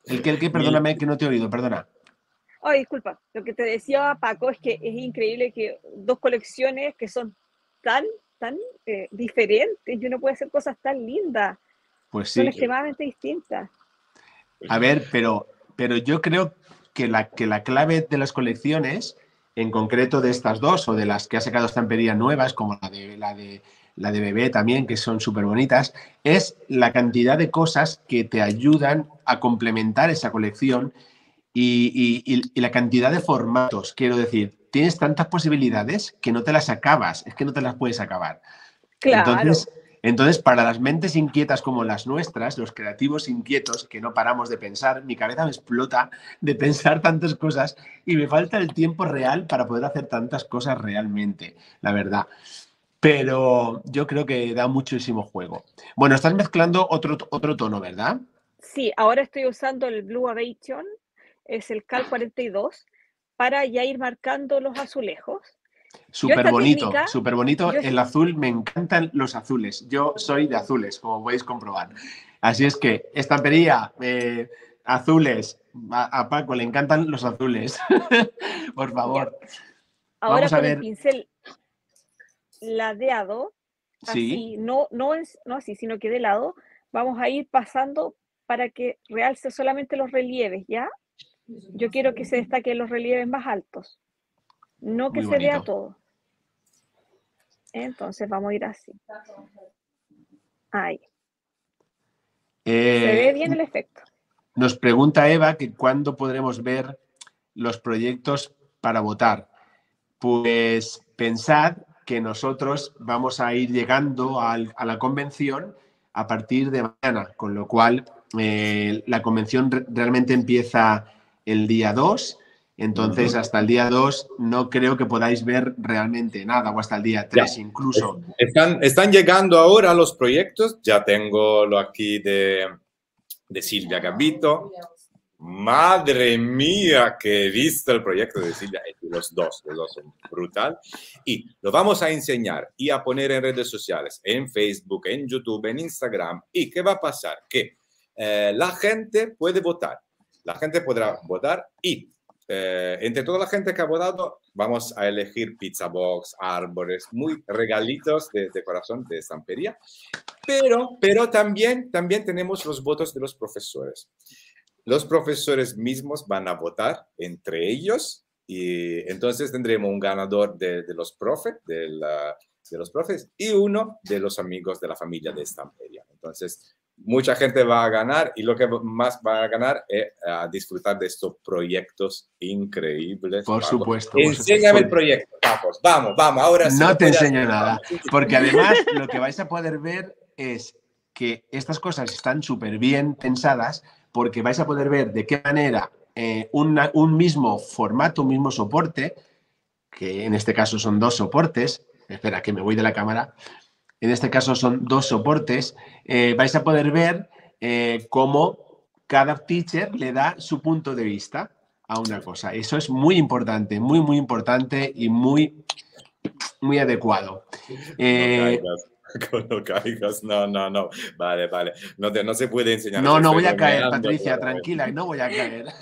El que, el que, perdóname, que no te he oído, perdona. Ay, disculpa. Lo que te decía Paco es que es increíble que dos colecciones que son tan, tan eh, diferentes y uno puede hacer cosas tan lindas. Pues Son sí. extremadamente distintas. A ver, pero, pero yo creo que la, que la clave de las colecciones, en concreto de estas dos o de las que ha sacado estamperías nuevas, como la de, la de, la de bebé también, que son súper bonitas, es la cantidad de cosas que te ayudan a complementar esa colección y, y- y- y la cantidad de formatos. Quiero decir, tienes tantas posibilidades que no te las acabas, es que no te las puedes acabar. Claro. Entonces, entonces, para las mentes inquietas como las nuestras, los creativos inquietos que no paramos de pensar, mi cabeza me explota de pensar tantas cosas y me falta el tiempo real para poder hacer tantas cosas realmente, la verdad. Pero yo creo que da muchísimo juego. Bueno, estás mezclando otro, otro tono, ¿verdad? Sí, ahora estoy usando el Blue Aviation, es el Cal 42, para ya ir marcando los azulejos. Súper bonito, súper bonito. El azul, me encantan los azules. Yo soy de azules, como podéis comprobar. Así es que, estampería, eh, azules. A, a Paco le encantan los azules. Por favor. Ahora Vamos a con ver. el pincel ladeado, Sí, así, no, no, en- no así, sino que de lado, vamos a ir pasando para que realce solamente los relieves, ¿ya? Yo quiero que se destaquen los relieves más altos, no que Muy se vea todo. Entonces vamos a ir así. Ahí. Se ve Eh, bien el efecto. Nos pregunta Eva que cuándo podremos ver los proyectos para votar. Pues pensad que nosotros vamos a ir llegando al- a la convención a partir de mañana, con lo cual eh, la convención re- realmente empieza el día 2, entonces hasta el día 2 no creo que podáis ver realmente nada, o hasta el día 3 incluso. Están, están llegando ahora los proyectos. Ya tengo lo aquí de, de Silvia Gabito. Madre mía, que he visto el proyecto de Silvia. Los dos, los dos son brutal. Y lo vamos a enseñar y a poner en redes sociales, en Facebook, en YouTube, en Instagram. ¿Y qué va a pasar? Que eh, la gente puede votar. La gente podrá votar y eh, entre toda la gente que ha votado, vamos a elegir pizza box, árboles, muy regalitos de, corazón de estampería. Pero, pero también, también tenemos los votos de los profesores. Los profesores mismos van a votar entre ellos y entonces tendremos un ganador de, los profes, de, de los profes y uno de los amigos de la familia de estampería. Entonces, mucha gente va a ganar y lo que más va a ganar es a disfrutar de estos proyectos increíbles. Por Paco. supuesto. Enséñame el proyecto, Pacos. Vamos, vamos, ahora sí. No te enseño nada, porque además lo que vais a poder ver es que estas cosas están súper bien pensadas porque vais a poder ver de qué manera eh, una- un mismo formato, un mismo soporte, que en este caso son dos soportes. Espera, que me voy de la cámara. En este caso son dos soportes. Eh, vais a poder ver eh, cómo cada teacher le da su punto de vista a una cosa. Eso es muy importante, muy, muy importante y muy, muy adecuado. Eh, Cuando caigas, no, no, no. Vale, vale. No, te, no se puede enseñar. No, no voy a caer, Patricia, tranquila, no voy a caer.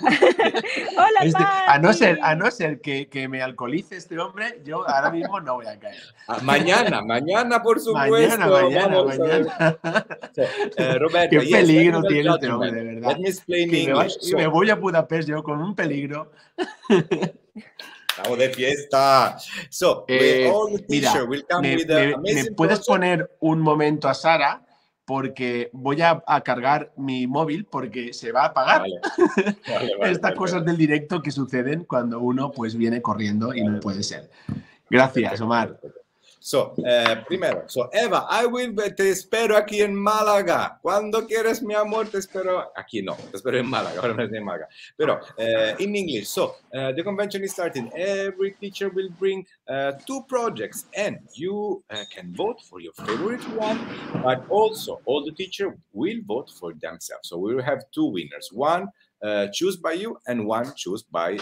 Hola, Este- a no ser, a no ser que, que me alcoholice este hombre, yo ahora mismo no voy a caer. Ah, mañana, mañana, por supuesto. Mañana, mañana, mañana. Eh, Roberto, Qué peligro tiene este hombre, de verdad. Let me explain Que me, va- English. y me So, voy a Budapest yo con un peligro. Estamos de fiesta. So, Eh, all the mira, teacher will come Me, with me- the me amazing puedes project. poner un momento a Sara porque voy a, a cargar mi móvil porque se va a apagar. Vale. Vale, vale, Estas cosas del directo que suceden cuando uno pues viene corriendo y no puede ser. Gracias, Omar. So, eh, primero, so, Eva, I will, te espero aquí en Málaga. Cuando quieres, mi amor, te espero. Aquí no, te espero en Málaga, ahora estoy en Málaga. Pero, eh, in English, so, uh, the convention is starting. Every teacher will bring uh, two projects, and you uh, can vote for your favorite one, but also all the teacher will vote for themselves. So, we will have two winners one choose by you, and one choose by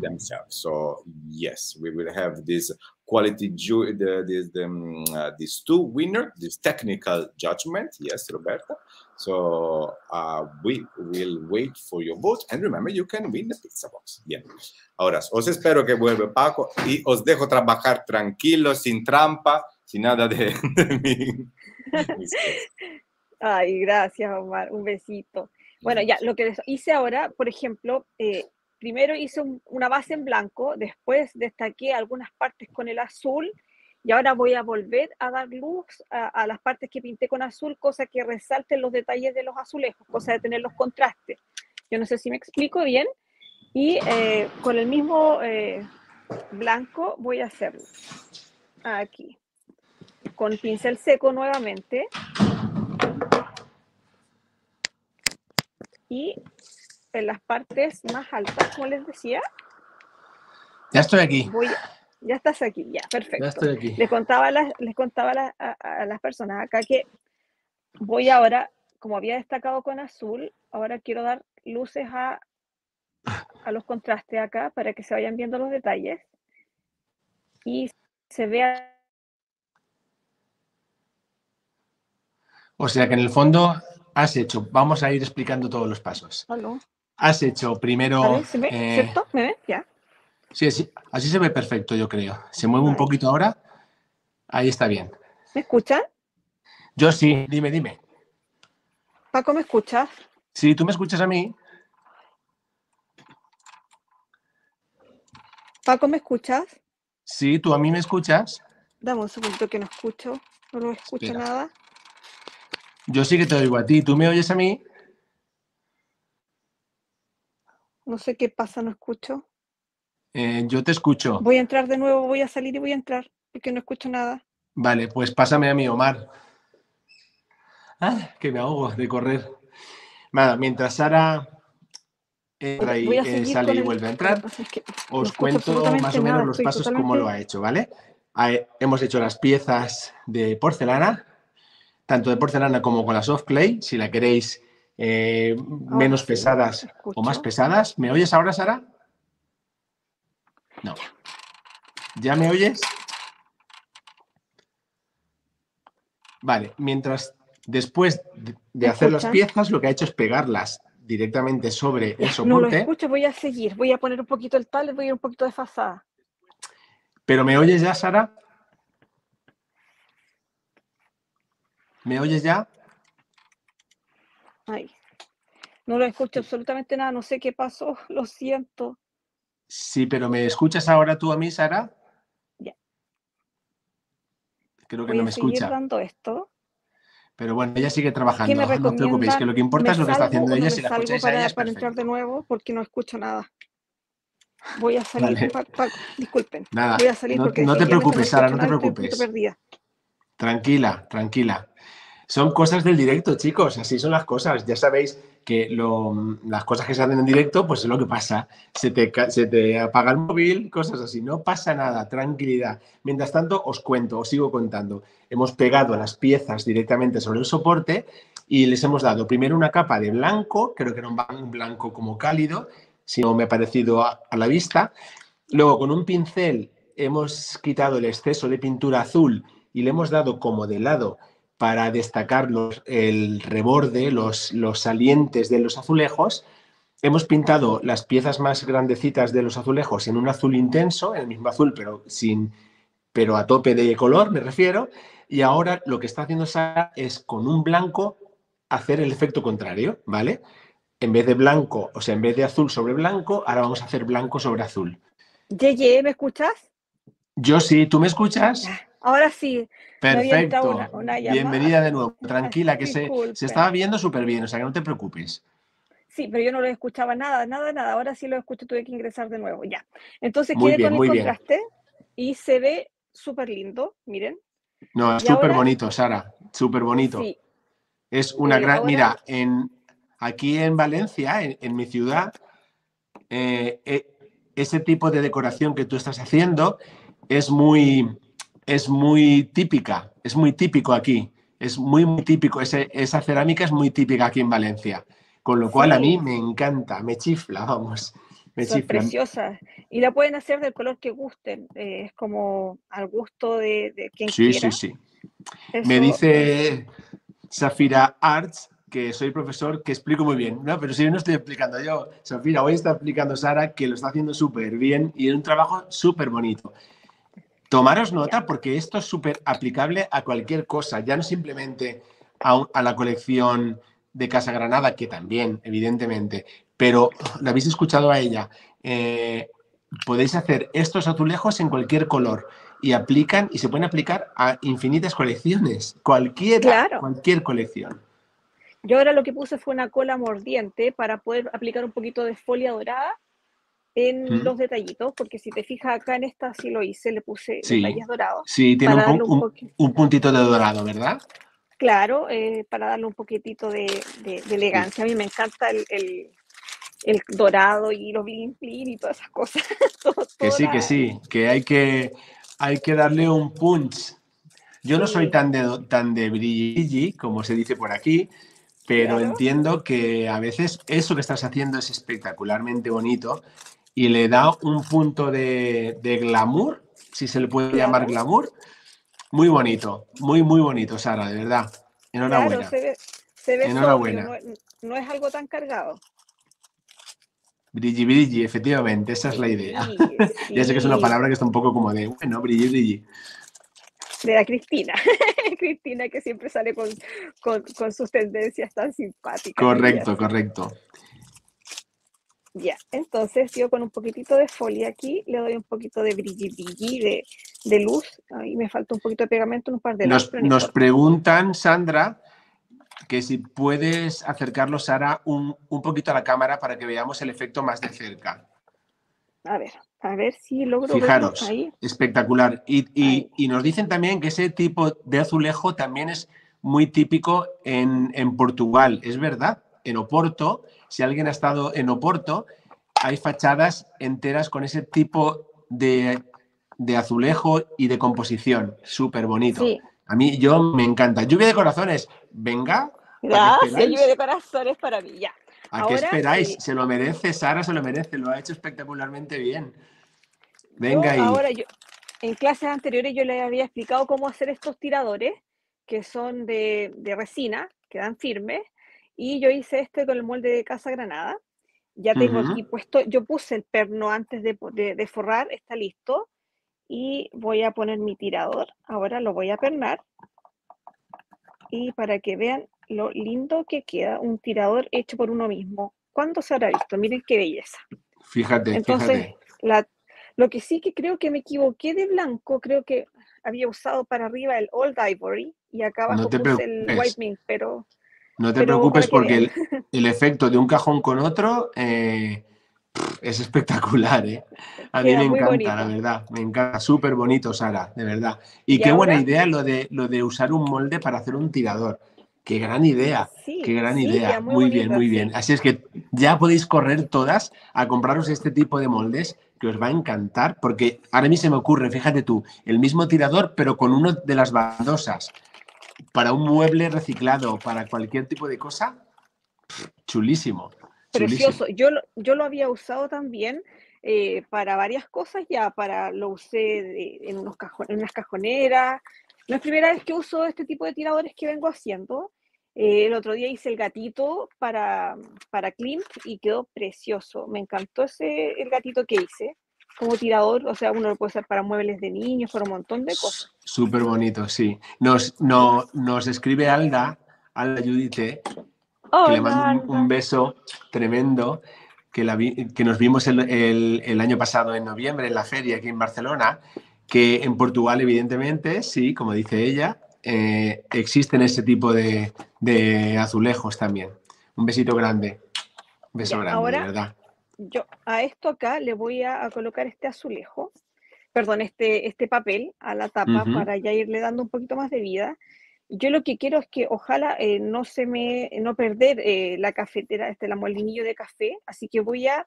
themselves. So, yes, we will have this quality ju- the, this, the, um, uh, these two winner this technical judgment yes roberta so uh, we will wait for your vote and remember you can win the pizza box bien ahora os espero que vuelva paco y os dejo trabajar tranquilo sin trampa sin nada de, de cosas. Ay, gracias, Omar. Un besito. Bueno, ya, lo que hice ahora, por ejemplo, eh, primero hice un- una base en blanco, después destaqué algunas partes con el azul y ahora voy a volver a dar luz a, a las partes que pinté con azul, cosa que resalten los detalles de los azulejos, cosa de tener los contrastes. Yo no sé si me explico bien. Y eh, con el mismo eh, blanco voy a hacerlo. Aquí. Con pincel seco nuevamente. y en las partes más altas, como les decía, Ya estoy aquí. voy, ya estás aquí, ya, perfecto. Ya estoy aquí. Les contaba, a las, les contaba a, las- a- a las personas acá que voy ahora, como había destacado con azul, ahora quiero dar luces a, a los contrastes acá para que se vayan viendo los detalles y se vea O sea que en el fondo has hecho, vamos a ir explicando todos los pasos. ¿Aló? Has hecho primero. ¿se ve? eh, ¿Cierto? ¿Me ven? Ya. sí, sí, así se ve perfecto, yo creo. Se mueve un poquito ahora. Ahí está bien. ¿Me escuchan? Yo sí, dime, dime. Paco, ¿me escuchas? Si tú me escuchas a mí, Paco, ¿me escuchas? si tú a mí me escuchas, Dame un segundo que no escucho, no lo escucho Espera. nada. yo sí que te oigo a ti. ¿Tú me oyes a mí? No sé qué pasa, no escucho. Eh, yo te escucho. Voy a entrar de nuevo, voy a salir y voy a entrar, porque no escucho nada. Vale, pues pásame a mí, Omar. Ah, que me ahogo de correr. Nada, mientras Sara entra y eh, sale y el- vuelve a entrar, es que os cuento más o menos nada, los pasos como totalmente- lo ha hecho, ¿vale? Hemos hecho las piezas de porcelana, tanto de porcelana como con la soft clay, si la queréis eh, menos pesadas o más pesadas. ¿Me oyes ahora, Sara? No. ¿Ya me oyes? Vale, mientras después de, de ¿Me hacer las piezas, lo que ha hecho es pegarlas directamente sobre el Ya, no lo soporte, escucho, voy a seguir. Voy a poner un poquito el tablet, voy a ir un poquito desfasada. pero ¿me oyes ya, Sara? ¿Me oyes ya? Ay, no lo escucho absolutamente nada, no sé qué pasó, lo siento. Sí, pero ¿me escuchas ahora tú a mí, Sara? Ya. Creo que Voy no a me seguir escucha. dando esto. Pero bueno, ella sigue ¿Qué trabajando. me No os preocupéis, que lo que importa ¿Me es lo que está haciendo no ella. me Si la salgo escucháis a ella para, es para entrar de nuevo porque no escucho nada. Voy a salir, Vale. Pa- disculpen. Nada, Voy a salir no- porque no te preocupes, Sara, no te preocupes. Tranquila, tranquila. Son cosas del directo, chicos, así son las cosas. Ya sabéis que las cosas que se hacen en directo, pues es lo que pasa. Se te, se te apaga el móvil, cosas así. No pasa nada, tranquilidad. Mientras tanto, os cuento, os sigo contando. Hemos pegado las piezas directamente sobre el soporte y les hemos dado primero una capa de blanco, creo que era un blanco como cálido, si no me ha parecido a la vista. Luego, con un pincel hemos quitado el exceso de pintura azul y le hemos dado como de lado para destacar el reborde, los, los salientes de los azulejos. Hemos pintado las piezas más grandecitas de los azulejos en un azul intenso, en el mismo azul, pero, sin, pero a tope de color, me refiero. Y ahora lo que está haciendo Sara es con un blanco hacer el efecto contrario, ¿vale? En vez de blanco, o sea, en vez de azul sobre blanco, ahora vamos a hacer blanco sobre azul. Yeye, ¿me escuchas? Yo sí, ¿tú me escuchas? Ahora sí. Perfecto. Bienvenida de nuevo. Tranquila, que se, se, estaba viendo súper bien, o sea que no te preocupes. Sí, pero yo no lo escuchaba nada, nada, nada. Ahora sí lo escucho, tuve que ingresar de nuevo. Ya. Entonces quiere con el contraste y se ve súper lindo, miren. No, es súper bonito, Sara, súper bonito. Sí. Es una gran. Mira, en, aquí en Valencia, en, mi ciudad, eh, eh, ese tipo de decoración que tú estás haciendo es muy es muy típica, es muy típico aquí, es muy, muy típico, esa cerámica es muy típica aquí en Valencia, con lo cual a mí me encanta, me chifla, vamos. Me Son preciosas. Y la pueden hacer del color que gusten, eh, es como al gusto de, de quien sí, quiera. Sí, sí, Me dice Safira Arts que soy profesor, que explico muy bien, ¿no? Pero si yo no estoy explicando yo, Safira, hoy está explicando Sara que lo está haciendo súper bien y es un trabajo súper bonito. Tomaros nota porque esto es súper aplicable a cualquier cosa, ya no simplemente a, la colección de Casa Granada, que también, evidentemente, pero la habéis escuchado a ella. Eh, podéis hacer estos azulejos en cualquier color y aplican y se pueden aplicar a infinitas colecciones, cualquier, cualquier colección. Yo ahora lo que puse fue una cola mordiente para poder aplicar un poquito de folia dorada en los detallitos, porque si te fijas acá en esta sí lo hice, le puse detalles dorados. Sí, tiene un, puntito de dorado, ¿verdad? Claro, eh, para darle un poquitito de, elegancia. A mí me encanta el, dorado y los bling bling y todas esas cosas. que sí, que sí, que hay que, hay que darle un punch. Yo no soy tan de, tan de brilli, como se dice por aquí, pero entiendo que a veces eso que estás haciendo es espectacularmente bonito y le da un punto de, glamour, si se le puede llamar glamour, muy bonito, muy, muy bonito, Sara, de verdad. Enhorabuena. se ve, Enhorabuena. no, es algo tan cargado. Brilli, brilli, efectivamente, esa es la idea. ya sé que es una palabra que está un poco como de, bueno, brilli, brilli. De la Cristina. Cristina que siempre sale con, con sus tendencias tan simpáticas. Correcto, correcto. Ya, entonces yo con un poquitito de folia aquí le doy un poquito de brilli brilli, de, luz. Ahí me falta un poquito de pegamento, un par de Nos, nos preguntan, Sandra, que si puedes acercarlo, Sara, un, un, poquito a la cámara para que veamos el efecto más de cerca. A ver, a ver si logro Fijaros, ahí. espectacular. Y, y, y, nos dicen también que ese tipo de azulejo también es muy típico en, en Portugal. ¿Es verdad? En Oporto si alguien ha estado en Oporto, hay fachadas enteras con ese tipo de, azulejo y de composición. Súper bonito. A mí, yo me encanta. Lluvia de corazones, venga. Gracias, lluvia de corazones para mí, ya. ¿A qué esperáis? Se lo merece, Sara se lo merece, lo ha hecho espectacularmente bien. Venga ahí. Ahora yo, en clases anteriores yo le había explicado cómo hacer estos tiradores, que son de, de resina, quedan firmes, y yo hice este con el molde de Casa Granada. Ya tengo aquí puesto, yo puse el perno antes de, de, forrar, está listo. Y voy a poner mi tirador. Ahora lo voy a pernar. Y para que vean lo lindo que queda un tirador hecho por uno mismo. ¿Cuándo se habrá visto? Miren qué belleza. Fíjate, Entonces, lo que sí que creo que me equivoqué de blanco, creo que había usado para arriba el Old Ivory y acá abajo puse el White Mink, pero no te preocupes porque el, efecto de un cajón con otro eh, es espectacular. ¿eh? A mí me encanta, la verdad. Me encanta. Súper bonito, Sara, de verdad. Y, qué buena idea lo de, lo de usar un molde para hacer un tirador. Qué gran idea, Sí, qué gran sí, idea. muy bien, muy sí. bien. Así es que ya podéis correr todas a compraros este tipo de moldes que os va a encantar, porque ahora a mí se me ocurre, fíjate tú, el mismo tirador, pero con uno de las baldosas. Para un mueble reciclado, para cualquier tipo de cosa, chulísimo. Precioso. Yo, yo lo había usado también eh, para varias cosas ya, para lo usé de- en, unos cajo- en unas cajoneras. No es primera vez que uso este tipo de tiradores que vengo haciendo. Eh, el otro día hice el gatito para, para Klimt y quedó precioso. Me encantó ese, el gatito que hice como tirador. O sea, uno lo puede usar para muebles de niños, para un montón de cosas. Súper bonito, sí. Nos, no, nos escribe Alda, Alda Judite, que le mando un, un beso tremendo, que, la vi- que nos vimos el, el- el año pasado en noviembre en la feria aquí en Barcelona, que en Portugal evidentemente, sí, como dice ella, eh, existen ese tipo de, de azulejos también. Un besito grande. Un beso Ya, grande, ahora- de verdad. Yo a esto acá le voy a, a colocar este azulejo, perdón, este, este papel a la tapa para ya irle dando un poquito más de vida. Yo lo que quiero es que ojalá eh, no se me, no perder eh, la cafetera, este, la molinillo de café, así que voy a,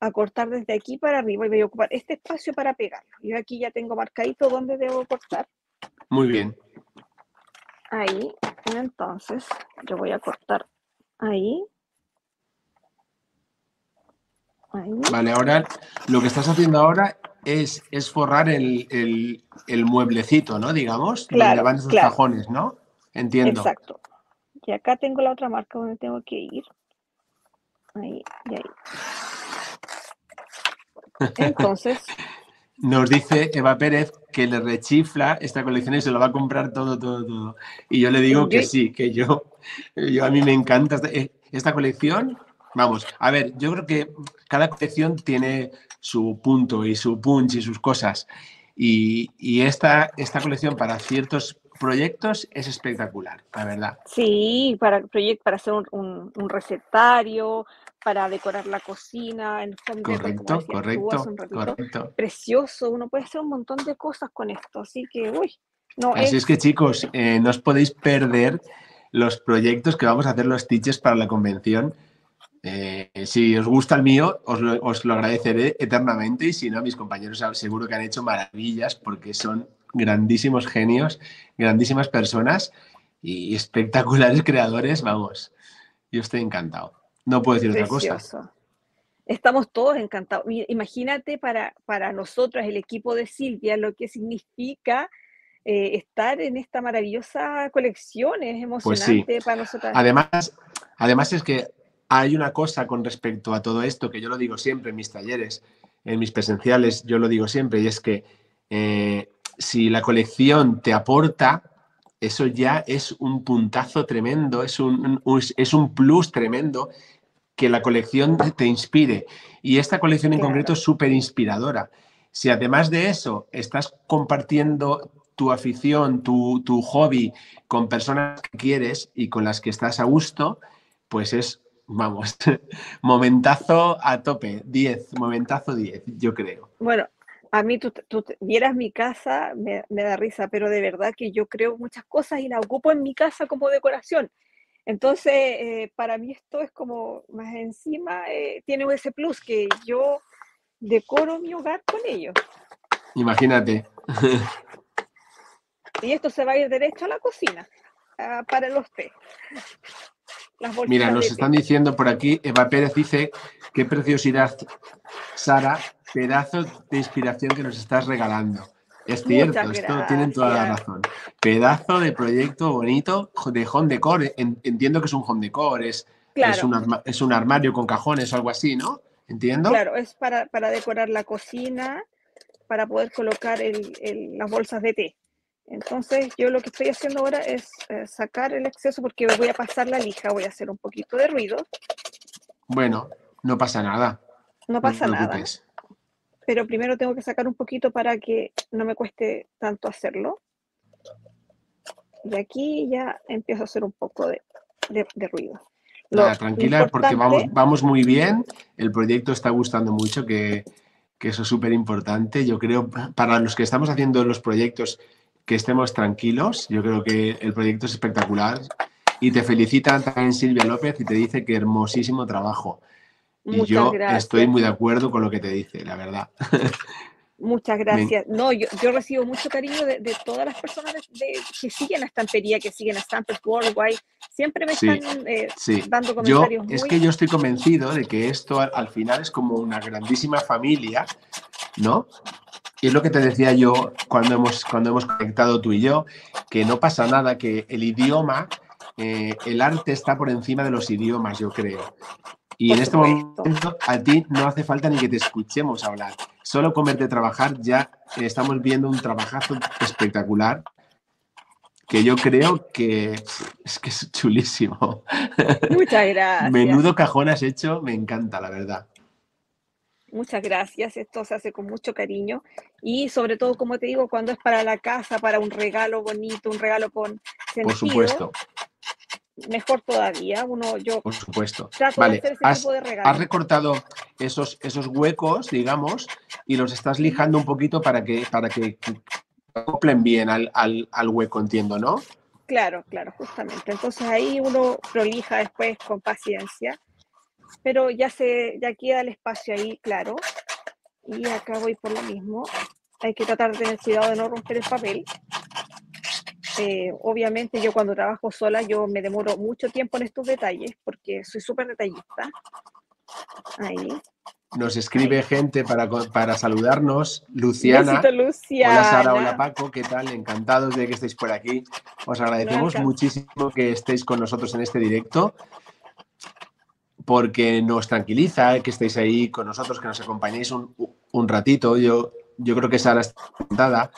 a cortar desde aquí para arriba y voy a ocupar este espacio para pegarlo. Yo aquí ya tengo marcadito dónde debo cortar. Muy bien. Ahí, entonces, yo voy a cortar ahí. Ahí. Vale, ahora lo que estás haciendo ahora es, es forrar el, el- el mueblecito, ¿no? Digamos, donde Claro, van esos claro. cajones, ¿no? Entiendo. Exacto. Y acá tengo la otra marca donde tengo que ir. Ahí y ahí. Entonces, Nos dice Eva Pérez que le rechifla esta colección y se lo va a comprar todo, todo, todo. Y yo le digo que sí, que yo, yo a mí me encanta esta, eh, esta colección. Vamos, a ver, yo creo que cada colección tiene su punto y su punch y sus cosas. Y, y esta, esta colección para ciertos proyectos es espectacular, la verdad. sí, para el para hacer un, un- un recetario, para decorar la cocina, en home decor, Correcto, tú correcto, ratito. correcto. Precioso, uno puede hacer un montón de cosas con esto, así que, uy, no Así es que chicos, eh, no os podéis perder los proyectos que vamos a hacer los teachers para la convención. Eh, si os gusta el mío, os lo, os lo agradeceré eternamente y si no, mis compañeros seguro que han hecho maravillas porque son grandísimos genios, grandísimas personas y espectaculares creadores, vamos. Yo estoy encantado. No puedo decir otra cosa. Estamos todos encantados. Imagínate para, para nosotros, el equipo de Silvia, lo que significa eh, estar en esta maravillosa colección. Es Pues sí. emocionante para nosotras. Además, además es que hay una cosa con respecto a todo esto que yo lo digo siempre en mis talleres, en mis presenciales, yo lo digo siempre, y es que eh, si la colección te aporta, eso ya es un puntazo tremendo, es un, un- es un plus tremendo que la colección te- inspire. Y esta colección en Claro. concreto es súper inspiradora. Si además de eso estás compartiendo tu afición, tu, tu hobby con personas que quieres y con las que estás a gusto, pues es, vamos, momentazo a tope, 10, momentazo 10, yo creo. Bueno, a mí tú, vieras mi casa, me, me da risa, pero de verdad que yo creo muchas cosas y las ocupo en mi casa como decoración. Entonces, eh, para mí esto es como más encima, eh, tiene ese plus que yo decoro mi hogar con ello. Imagínate. Y esto se va a ir derecho a la cocina, ah, para los té. Las Mira, nos están diciendo por aquí, Eva Pérez dice, qué preciosidad, Sara, pedazo de inspiración que nos estás regalando. Es cierto, esto tienen toda la razón. Pedazo de proyecto bonito de home decor. En- Entiendo que es un home decor, es, Claro, es, un arma- es un armario con cajones o algo así, ¿no? ¿Entiendo? claro, es para, para decorar la cocina, para poder colocar el- el- las bolsas de té. Entonces, yo lo que estoy haciendo ahora es eh, sacar el exceso porque voy a pasar la lija, voy a hacer un poquito de ruido, Bueno, no pasa nada. no No pasa te nada, pero primero tengo que sacar un poquito para que no me cueste tanto hacerlo. Y aquí ya empiezo a hacer un poco de, de- de ruido. Nada, tranquila, porque vamos, vamos muy bien. El proyecto está gustando mucho, que, que eso es súper importante. Yo creo, para los que estamos haciendo los proyectos, que estemos tranquilos. Yo creo que el proyecto es espectacular. Y te felicitan también Silvia López y te dice que hermosísimo trabajo. Y yo gracias. estoy muy de acuerdo con lo que te dice, la verdad. Muchas gracias. No, yo, yo recibo mucho cariño de, de todas las personas de- de- que siguen a Estampería, que siguen a Stampers Worldwide. Siempre me Sí, están eh, Sí. dando Yo, comentarios es muy... que yo estoy convencido de que esto al, al final es como una grandísima familia, ¿no? Y es lo que te decía yo cuando hemos, cuando hemos conectado tú y yo, que no pasa nada, que el idioma, eh, el arte está por encima de los idiomas, yo creo. Y Por en este supuesto. momento a ti no hace falta ni que te escuchemos hablar. Solo con verte trabajar ya estamos viendo un trabajazo espectacular que yo creo que es que es chulísimo. Muchas gracias. Menudo cajón has hecho, me encanta, la verdad. Muchas gracias. Esto se hace con mucho cariño. Y sobre todo, como te digo, cuando es para la casa, para un regalo bonito, un regalo con sentido, Por supuesto, mejor todavía. Uno, yo por supuesto. trato Vale, de hacer ese has, tipo de has regalos. recortado esos, esos huecos, digamos, y los estás lijando un poquito para que, para que acoplen bien al, al- al hueco, entiendo, ¿no? Claro, claro, justamente. Entonces ahí uno prolija después con paciencia, pero ya se, ya queda el espacio ahí, claro. Y acá voy por lo mismo. Hay que tratar de tener cuidado de no romper el papel. Eh, obviamente yo cuando trabajo sola yo me demoro mucho tiempo en estos detalles porque soy súper detallista. Ahí. Nos escribe gente para, para saludarnos. Luciana. Hola Sara, hola Paco, ¿qué tal? Encantados de que estéis por aquí. Os agradecemos muchísimo que estéis con nosotros en este directo, porque nos tranquiliza que estéis ahí con nosotros, que nos acompañéis un, un ratito. Yo, yo creo que Sara está encantada.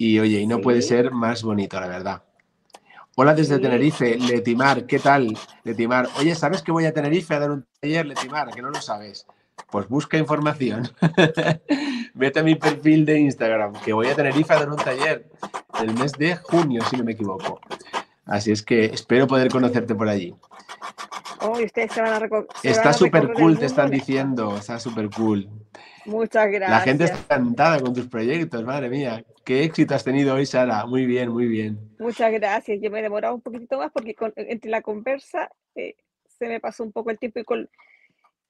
Y oye, y no puede ser más bonito, la verdad. Hola desde. Tenerife, Letimar, ¿qué tal? Letimar, oye, ¿sabes que voy a Tenerife a dar un taller, Letimar? Que no lo sabes. Pues busca información. Vete a mi perfil de Instagram, que voy a Tenerife a dar un taller el mes de junio, si no me equivoco. Así es que espero poder conocerte por allí. Oh, ustedes se van a se Está súper cool, te están diciendo, está súper cool. Muchas gracias. La gente está encantada con tus proyectos, madre mía. Qué éxito has tenido hoy, Sara. Muy bien, muy bien. Muchas gracias. Yo me he demorado un poquitito más porque con- entre la conversa eh, se me pasó un poco el tiempo y con...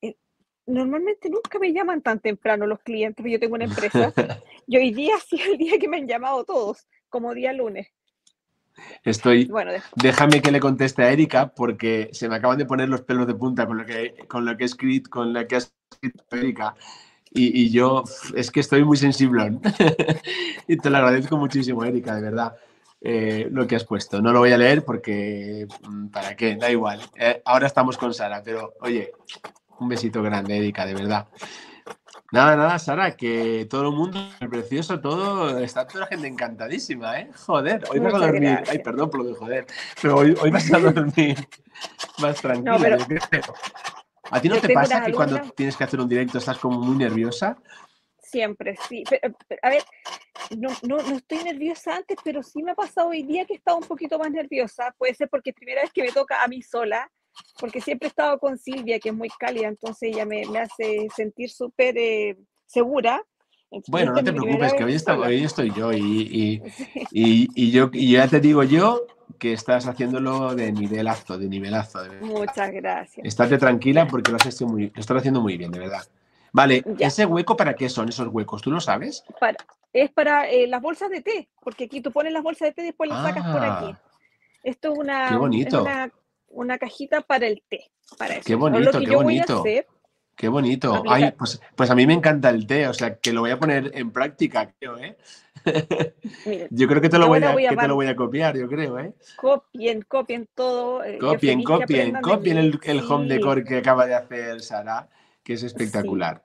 eh, normalmente nunca me llaman tan temprano los clientes, yo tengo una empresa y hoy día sí es el día que me han llamado todos, como día lunes. Estoy, Bueno, Déjame que le conteste a Erika porque se me acaban de poner los pelos de punta con lo que, con lo que, he escrito, con lo que ha escrito Erika. Y, y yo es que estoy muy sensible. y te lo agradezco muchísimo, Erika, de verdad, eh, lo que has puesto. No lo voy a leer porque, mm, ¿para qué? Da igual. Eh, ahora estamos con Sara, pero oye, un besito grande, Erika, de verdad. Nada, nada, Sara, que todo el mundo, el precioso, todo, está toda la gente encantadísima, ¿eh? Joder, hoy vas a dormir. gracias. Ay, perdón por lo de joder, pero hoy, hoy vas a dormir más tranquila, pero- yo creo. ¿A ti no Yo te pasa que cuando tienes que hacer un directo estás como muy nerviosa? siempre, sí. Pero, pero, a ver, no, no, no estoy nerviosa antes, pero sí me ha pasado hoy día que he estado un poquito más nerviosa. Puede ser porque es primera vez que me toca a mí sola, porque siempre he estado con Silvia, que es muy cálida, entonces ella me, me hace sentir súper eh, segura. Entonces, Bueno, no te preocupes, que hoy, está- sola. hoy estoy yo y, y- Sí. y- y yo y ya te digo yo que estás haciéndolo de nivelazo, de nivelazo. de. Muchas gracias. Estate tranquila porque lo, has hecho muy, lo estás haciendo muy bien, de verdad. Vale, Ya. ¿ese hueco para qué son esos huecos? ¿Tú lo sabes? Para, es para eh, las bolsas de té, porque aquí tú pones las bolsas de té y después las sacas por aquí. Ah, Esto es una, Qué es bonito. una, una cajita para el té. Para eso. Qué bonito, lo que qué yo bonito. voy a hacer, Qué bonito. Ay, pues, pues a mí me encanta el té, o sea que lo voy a poner en práctica, creo, ¿eh? Yo creo que te lo voy a, voy a que te lo voy a copiar, yo creo, ¿eh? copien, copien todo. eh, Copien, copien, copien el, el home decor que acaba de hacer Sara, que es espectacular.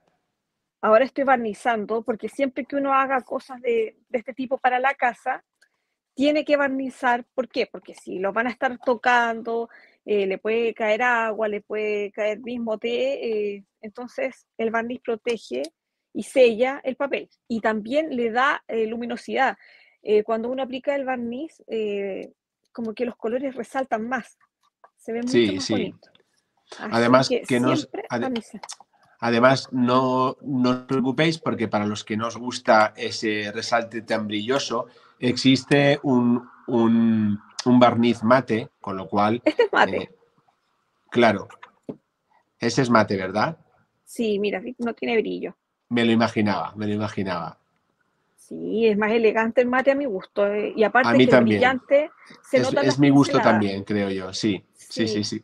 Ahora estoy barnizando, porque siempre que uno haga cosas de, de este tipo para la casa, tiene que barnizar. ¿Por qué? Porque si lo van a estar tocando, eh, le puede caer agua, le puede caer mismo té, eh, entonces el barniz protege y sella el papel. Y también le da eh, luminosidad. Cuando uno aplica el barniz, como que los colores resaltan más. Se ve mucho Sí, más sí. bonito. Así Además, que nos- ade- barniza. Además, no, no os preocupéis porque para los que no os gusta ese resalte tan brilloso, existe un, un- un barniz mate, con lo cual... Este es mate. eh, claro. Ese es mate, ¿verdad? Sí, mira, no tiene brillo. Me lo imaginaba, me lo imaginaba. Sí, es más elegante el mate a mi gusto. eh, Y aparte A mí que también. brillante se Es, nota es mi gusto también, creo yo, sí. Sí, sí, sí.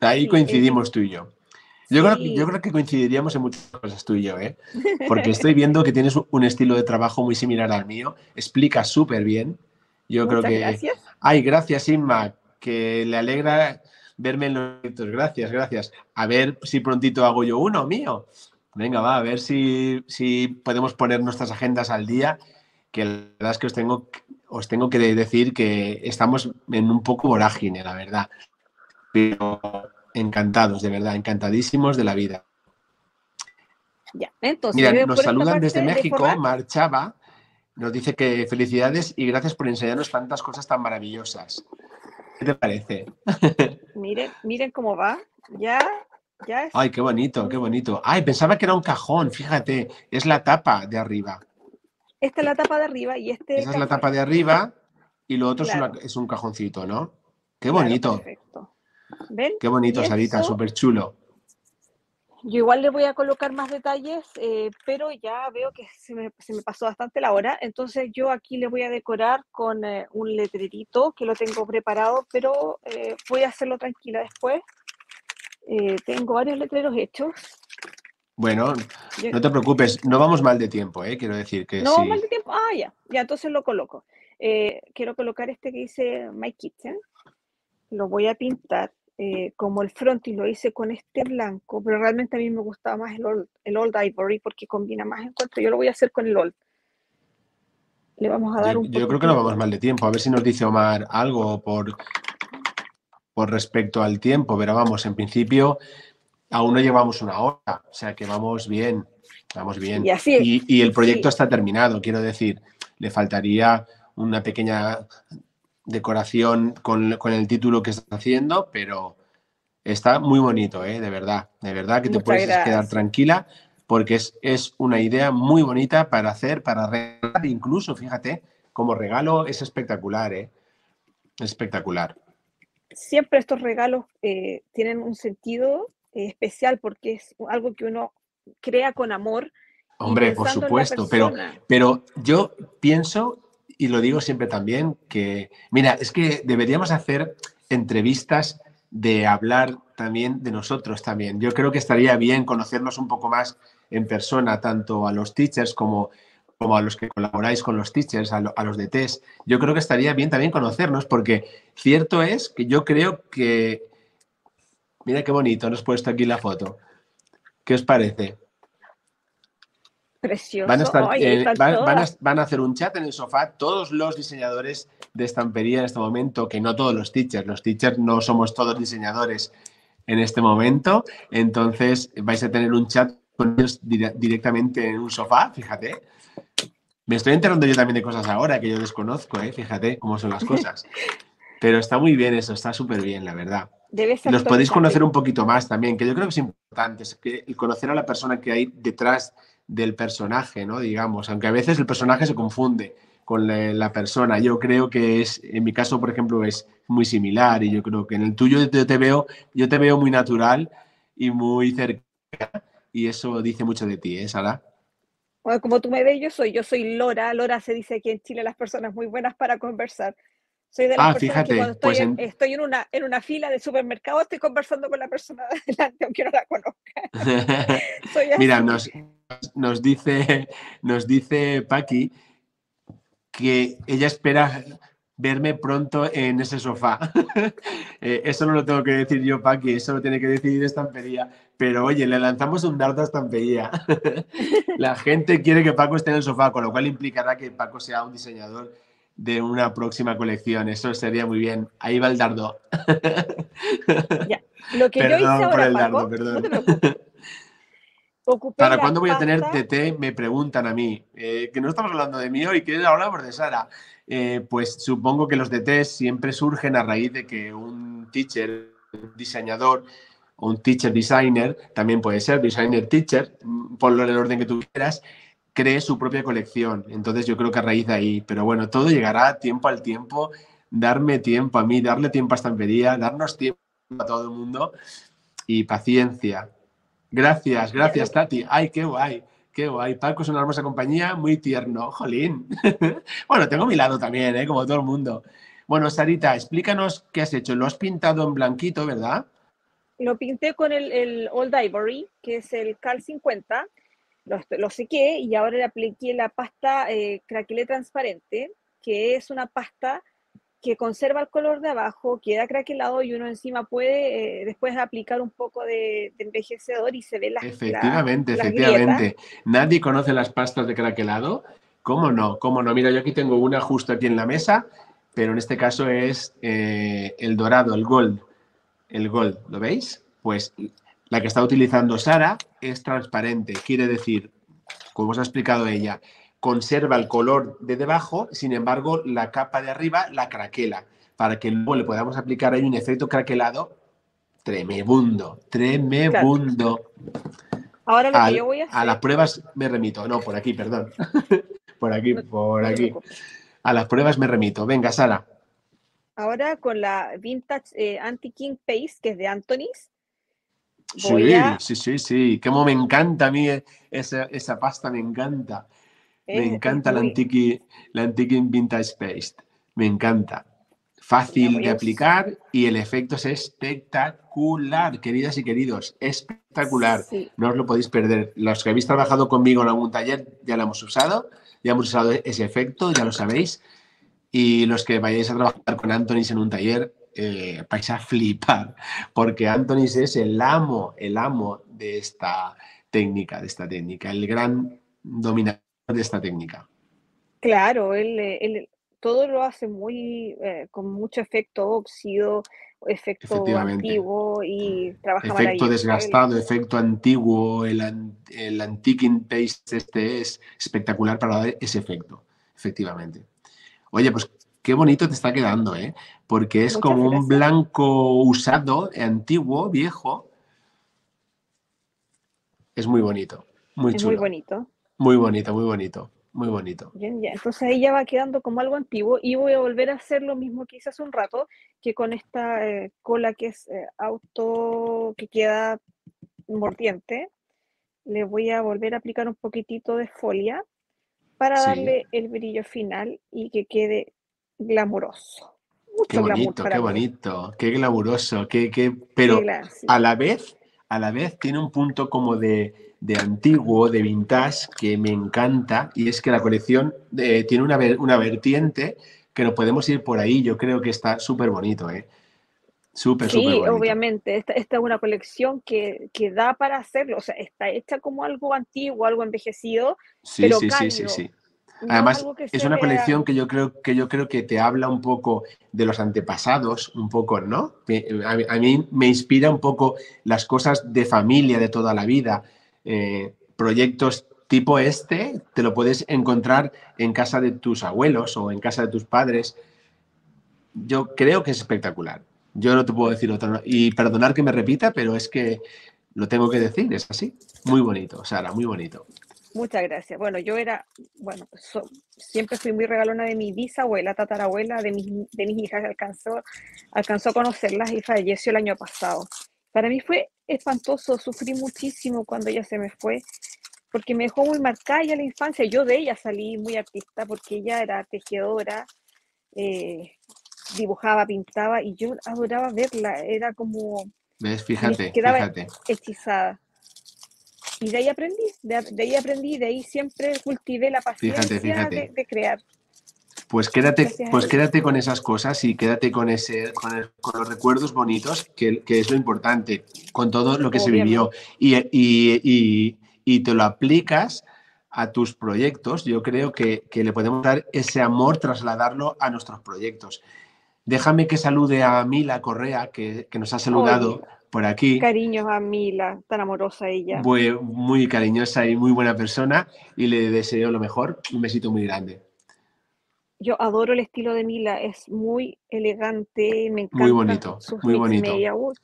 Ahí Sí, coincidimos tú y yo. Yo, creo, yo creo que coincidiríamos en muchas cosas tú y yo, ¿eh? Porque estoy viendo que tienes un estilo de trabajo muy similar al mío. Explicas súper bien. Yo creo que... gracias. Ay, gracias, Inma, que le alegra verme en los directos. Gracias, gracias. A ver si prontito hago yo uno mío. Venga, va, a ver si, si podemos poner nuestras agendas al día, que la verdad es que os tengo, os tengo que decir que estamos en un poco vorágine, la verdad. Pero encantados, de verdad, encantadísimos de la vida. Ya, entonces. Mira, nos saludan desde de México, forrar. Mar Chava, nos dice que felicidades y gracias por enseñarnos tantas cosas tan maravillosas. ¿Qué te parece? Miren, miren cómo va. Ya, ya es. Ay, qué bonito, qué bonito. Ay, pensaba que era un cajón, fíjate, es la tapa de arriba. Esta es la tapa de arriba y este. Esa es la tapa de arriba y lo otro es Claro. una- es, un cajoncito, ¿no? Qué Claro, bonito, perfecto. ¿Ven? qué bonito, Sarita, súper chulo. Yo igual le voy a colocar más detalles, eh, pero ya veo que se me, se me pasó bastante la hora. Entonces yo aquí le voy a decorar con eh, un letrerito que lo tengo preparado, pero eh, voy a hacerlo tranquila después. Eh, tengo varios letreros hechos. Bueno, Yo- no te preocupes, no vamos mal de tiempo, ¿eh? Quiero decir que no, sí. mal de tiempo. Ah, ya, ya, entonces lo coloco. Eh, quiero colocar este que dice My Kitchen. Lo voy a pintar eh, como el fronting lo hice con este blanco, pero realmente a mí me gustaba más el old, el old ivory porque combina más encuentro. Yo lo voy a hacer con el old. Le vamos a dar Yo, un yo creo que no vamos mal de tiempo. A ver si nos dice Omar algo por, por respecto al tiempo, pero vamos, en principio aún no llevamos una hora, o sea que vamos bien, vamos bien. Y así, Y, y el proyecto sí. está terminado, quiero decir, le faltaría una pequeña decoración con, con el título que está haciendo, pero está muy bonito, ¿eh? de verdad, de verdad que te Muchas puedes quedar tranquila porque es, es una idea muy bonita para hacer, para regalar, incluso, fíjate, como regalo es espectacular, ¿eh? Espectacular. siempre estos regalos eh, tienen un sentido eh, especial porque es algo que uno crea con amor. Hombre, por supuesto, pero, pero yo pienso, y lo digo siempre también, que, mira, es que deberíamos hacer entrevistas de hablar también de nosotros también. Yo creo que estaría bien conocernos un poco más en persona, tanto a los teachers como, como a los que colaboráis con los teachers, a, lo- a los de test. Yo creo que estaría bien también conocernos, porque cierto es que yo creo que... Mira qué bonito, nos puesto aquí la foto. ¿Qué os parece? Precioso. Van a, estar, Ay, eh, van, van a, van a hacer un chat en el sofá todos los diseñadores de estampería en este momento, que no todos los teachers, los teachers no somos todos diseñadores en este momento, entonces vais a tener un chat con ellos dire- directamente en un sofá, fíjate. Me estoy enterando yo también de cosas ahora que yo desconozco, ¿eh? fíjate cómo son las cosas. Pero está muy bien eso, está súper bien, la verdad. Debe ser Los podéis conocer un poquito más también, que yo creo que es importante, es que el conocer a la persona que hay detrás del personaje, ¿no? Digamos, aunque a veces el personaje se confunde con la, persona. Yo creo que es, en mi caso, por ejemplo, es muy similar y yo creo que en el tuyo yo te veo, yo te veo muy natural y muy cerca y eso dice mucho de ti, ¿eh, Sara? Bueno, como tú me ves, yo soy, yo soy Lora. Lora se dice aquí en Chile las personas muy buenas para conversar. Soy de las Ah, personas fíjate, que cuando estoy, pues en, estoy en una, en una fila de supermercado estoy conversando con la persona de adelante, aunque no la conozca. Soy Mira, nos, nos dice, nos dice Paqui que ella espera verme pronto en ese sofá. Eh, eso no lo tengo que decir yo, Paqui, eso lo tiene que decir Estampería. Pero oye, le lanzamos un dardo a Estampería. La gente quiere que Paco esté en el sofá, con lo cual implicará que Paco sea un diseñador de una próxima colección. Eso sería muy bien. Ahí va el dardo. Lo que yo hice Perdón por ahora, el dardo, perdón. no te preocupes. Ocupé ¿Para cuándo voy a tener TT? Me preguntan a mí. Eh, que no estamos hablando de mí hoy, que hablamos de Sara. Eh, pues supongo que los DT siempre surgen a raíz de que un teacher, un diseñador un teacher designer, también puede ser designer teacher, ponlo en el orden que tú quieras, cree su propia colección. Entonces yo creo que a raíz de ahí, pero bueno, todo llegará tiempo al tiempo, darme tiempo a mí, darle tiempo a esta estampería, darnos tiempo a todo el mundo y paciencia. Gracias, gracias, Tati. Ay, qué guay, qué guay. Paco es una hermosa compañía, muy tierno, jolín. bueno, tengo mi lado también, ¿eh? como todo el mundo. Bueno, Sarita, explícanos qué has hecho. Lo has pintado en blanquito, ¿verdad? Lo pinté con el, Old Ivory, que es el Cal 50. Lo, lo sequé y ahora le apliqué la pasta eh, craquelé transparente, que es una pasta que conserva el color de abajo, queda craquelado y uno encima puede eh, después aplicar un poco de, envejecedor y se ve la Efectivamente, efectivamente. Nadie conoce las pastas de craquelado. ¿Cómo no? ¿Cómo no? Mira, yo aquí tengo una justo aquí en la mesa, pero en este caso es eh, el dorado, el gold. El gold, ¿lo veis? Pues la que está utilizando Sara es transparente, quiere decir, como os ha explicado ella, conserva el color de debajo, sin embargo, la capa de arriba la craquela, para que luego le podamos aplicar ahí un efecto craquelado tremebundo, tremebundo. Ahora lo que yo voy a hacer... A las pruebas me remito, no, por aquí, perdón. por aquí, por aquí. A las pruebas me remito. Venga, Sara. Ahora con la Vintage eh, Anti-King Paste, que es de Anthony's. Sí, sí, sí, sí. Como me encanta a mí esa, esa pasta, me encanta me encanta la, Antiquing, la Vintage Paste. Me encanta. Fácil de aplicar y el efecto es espectacular, queridas y queridos. Espectacular. No os lo podéis perder. Los que habéis trabajado conmigo en algún taller ya lo hemos usado. Ya hemos usado ese efecto, ya lo sabéis. Y los que vayáis a trabajar con Antonis en un taller, eh, vais a flipar, porque Antonis es el amo, el amo de esta técnica, de esta técnica, el gran dominador de esta técnica. Claro, él, todo lo hace muy eh, con mucho efecto óxido, efecto antiguo y trabaja Efecto desgastado, efecto antiguo, el, el antiquing paste este es espectacular para dar ese efecto, efectivamente. Oye, pues qué bonito te está quedando, ¿eh? Porque es como un blanco usado, antiguo, viejo. Es muy bonito, muy chulo. Muy bonito. Muy bonito, muy bonito, muy bonito. Bien, ya. Entonces ahí ya va quedando como algo antiguo y voy a volver a hacer lo mismo que hice hace un rato, que con esta eh, cola que es eh, auto, que queda mordiente, le voy a volver a aplicar un poquitito de folia para darle el brillo final y que quede glamuroso. qué bonito, qué bonito, qué glamuroso, qué, qué... pero a la vez, a la vez tiene un punto como de de antiguo, de vintage, que me encanta, y es que la colección eh, tiene una, una vertiente que nos podemos ir por ahí. Yo creo que está súper bonito, ¿eh? Súper, sí, obviamente. Esta, esta, es una colección que, que, da para hacerlo. O sea, está hecha como algo antiguo, algo envejecido, sí, pero sí, sí, sí, Además, es una colección que yo, creo, que yo creo que te habla un poco de los antepasados, un poco, ¿no? A, a mí me inspira un poco las cosas de familia de toda la vida, eh, proyectos tipo este te lo puedes encontrar en casa de tus abuelos o en casa de tus padres. Yo creo que es espectacular. Yo no te puedo decir otra. Y perdonar que me repita, pero es que lo tengo que decir, es así. Muy bonito, Sara, muy bonito. Muchas gracias. Bueno, yo era, bueno, siempre fui muy regalona de mi bisabuela, tatarabuela, de mis, de mis hijas, alcanzó, alcanzó a conocerlas y falleció el año pasado. Para mí fue espantoso, sufrí muchísimo cuando ella se me fue, porque me dejó muy marcada ya la infancia. Yo de ella salí muy artista porque ella era tejedora, eh, dibujaba, pintaba y yo adoraba verla, era como... ¿Ves? Fíjate, quedaba hechizada. Y de ahí aprendí, de, ahí aprendí, de ahí siempre cultivé la paciencia de crear. Pues quédate, pues quédate con esas cosas y quédate con, ese, con, los recuerdos bonitos, que, es lo importante, con todo lo que se vivió. Y, y, te lo aplicas a tus proyectos. Yo creo que, le podemos dar ese amor, trasladarlo a nuestros proyectos. Déjame que salude a Mila Correa, que, nos ha saludado por aquí. Cariños a Mila, tan amorosa ella. Muy, muy cariñosa y muy buena persona y le deseo lo mejor. Un besito muy grande yo adoro el estilo de Mila, es muy elegante, me encanta. Muy bonito, muy bonito.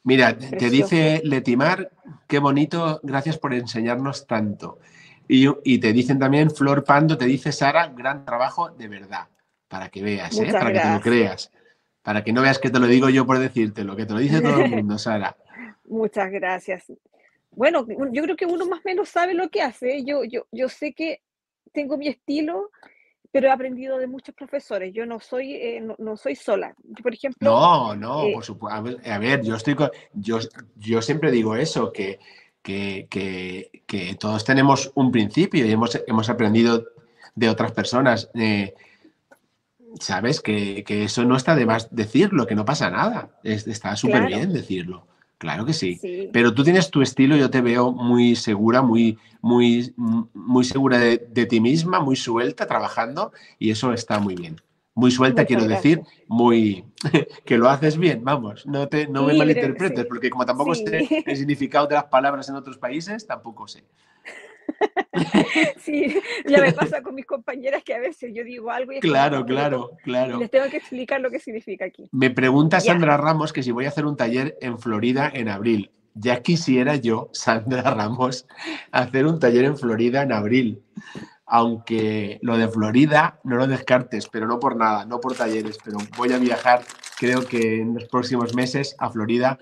Mira, te dice Letimar, qué bonito, gracias por enseñarnos tanto. Y, te dicen también, Flor Pando, te dice Sara, gran trabajo de verdad, para que veas, ¿eh? para que te lo creas. Para que no veas que te lo digo yo por decirte, lo que te lo dice todo el mundo, Sara. Muchas gracias. Bueno, yo creo que uno más o menos sabe lo que hace. Yo, yo, yo sé que tengo mi estilo, pero he aprendido de muchos profesores. Yo no soy, eh, no, no, soy sola. Por ejemplo. No, no, eh, por supuesto. A ver, a ver, yo estoy con, yo, yo siempre digo eso, que, que, que, que, todos tenemos un principio y hemos, hemos aprendido de otras personas. Eh, ¿Sabes? Que, que, eso no está de más decirlo, que no pasa nada. Es, está súper bien decirlo. Claro que sí. sí. Pero tú tienes tu estilo, yo te veo muy segura, muy, muy, muy segura de, de, ti misma, muy suelta trabajando y eso está muy bien. Muy suelta, Muchas quiero gracias. decir, muy que lo haces bien, vamos, no, te, no sí, me malinterpretes, sí. porque como tampoco sé el significado de las palabras en otros países, tampoco sé. Sí, ya me pasa con mis compañeras que a veces yo digo algo y claro, como, claro, claro. les tengo que explicar lo que significa aquí. Me pregunta Sandra. Ramos que si voy a hacer un taller en Florida en abril. Ya quisiera yo, Sandra Ramos, hacer un taller en Florida en abril. Aunque lo de Florida no lo descartes, pero no por nada, no por talleres, pero voy a viajar, creo que en los próximos meses a Florida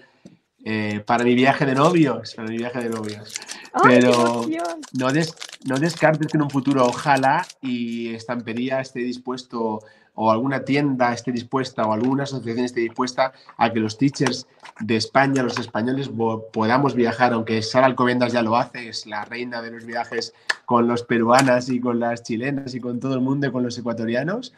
eh, para mi viaje de novios, para mi viaje de novios. ¡Ay, Pero no, des, no, descartes que en un futuro, ojalá, y Estampería esté dispuesto, o alguna tienda esté dispuesta, o alguna asociación esté dispuesta a que los teachers de España, los españoles, podamos viajar, aunque Sara Alcobendas ya lo hace, es la reina de los viajes con los peruanas y con las chilenas y con todo el mundo y con los ecuatorianos.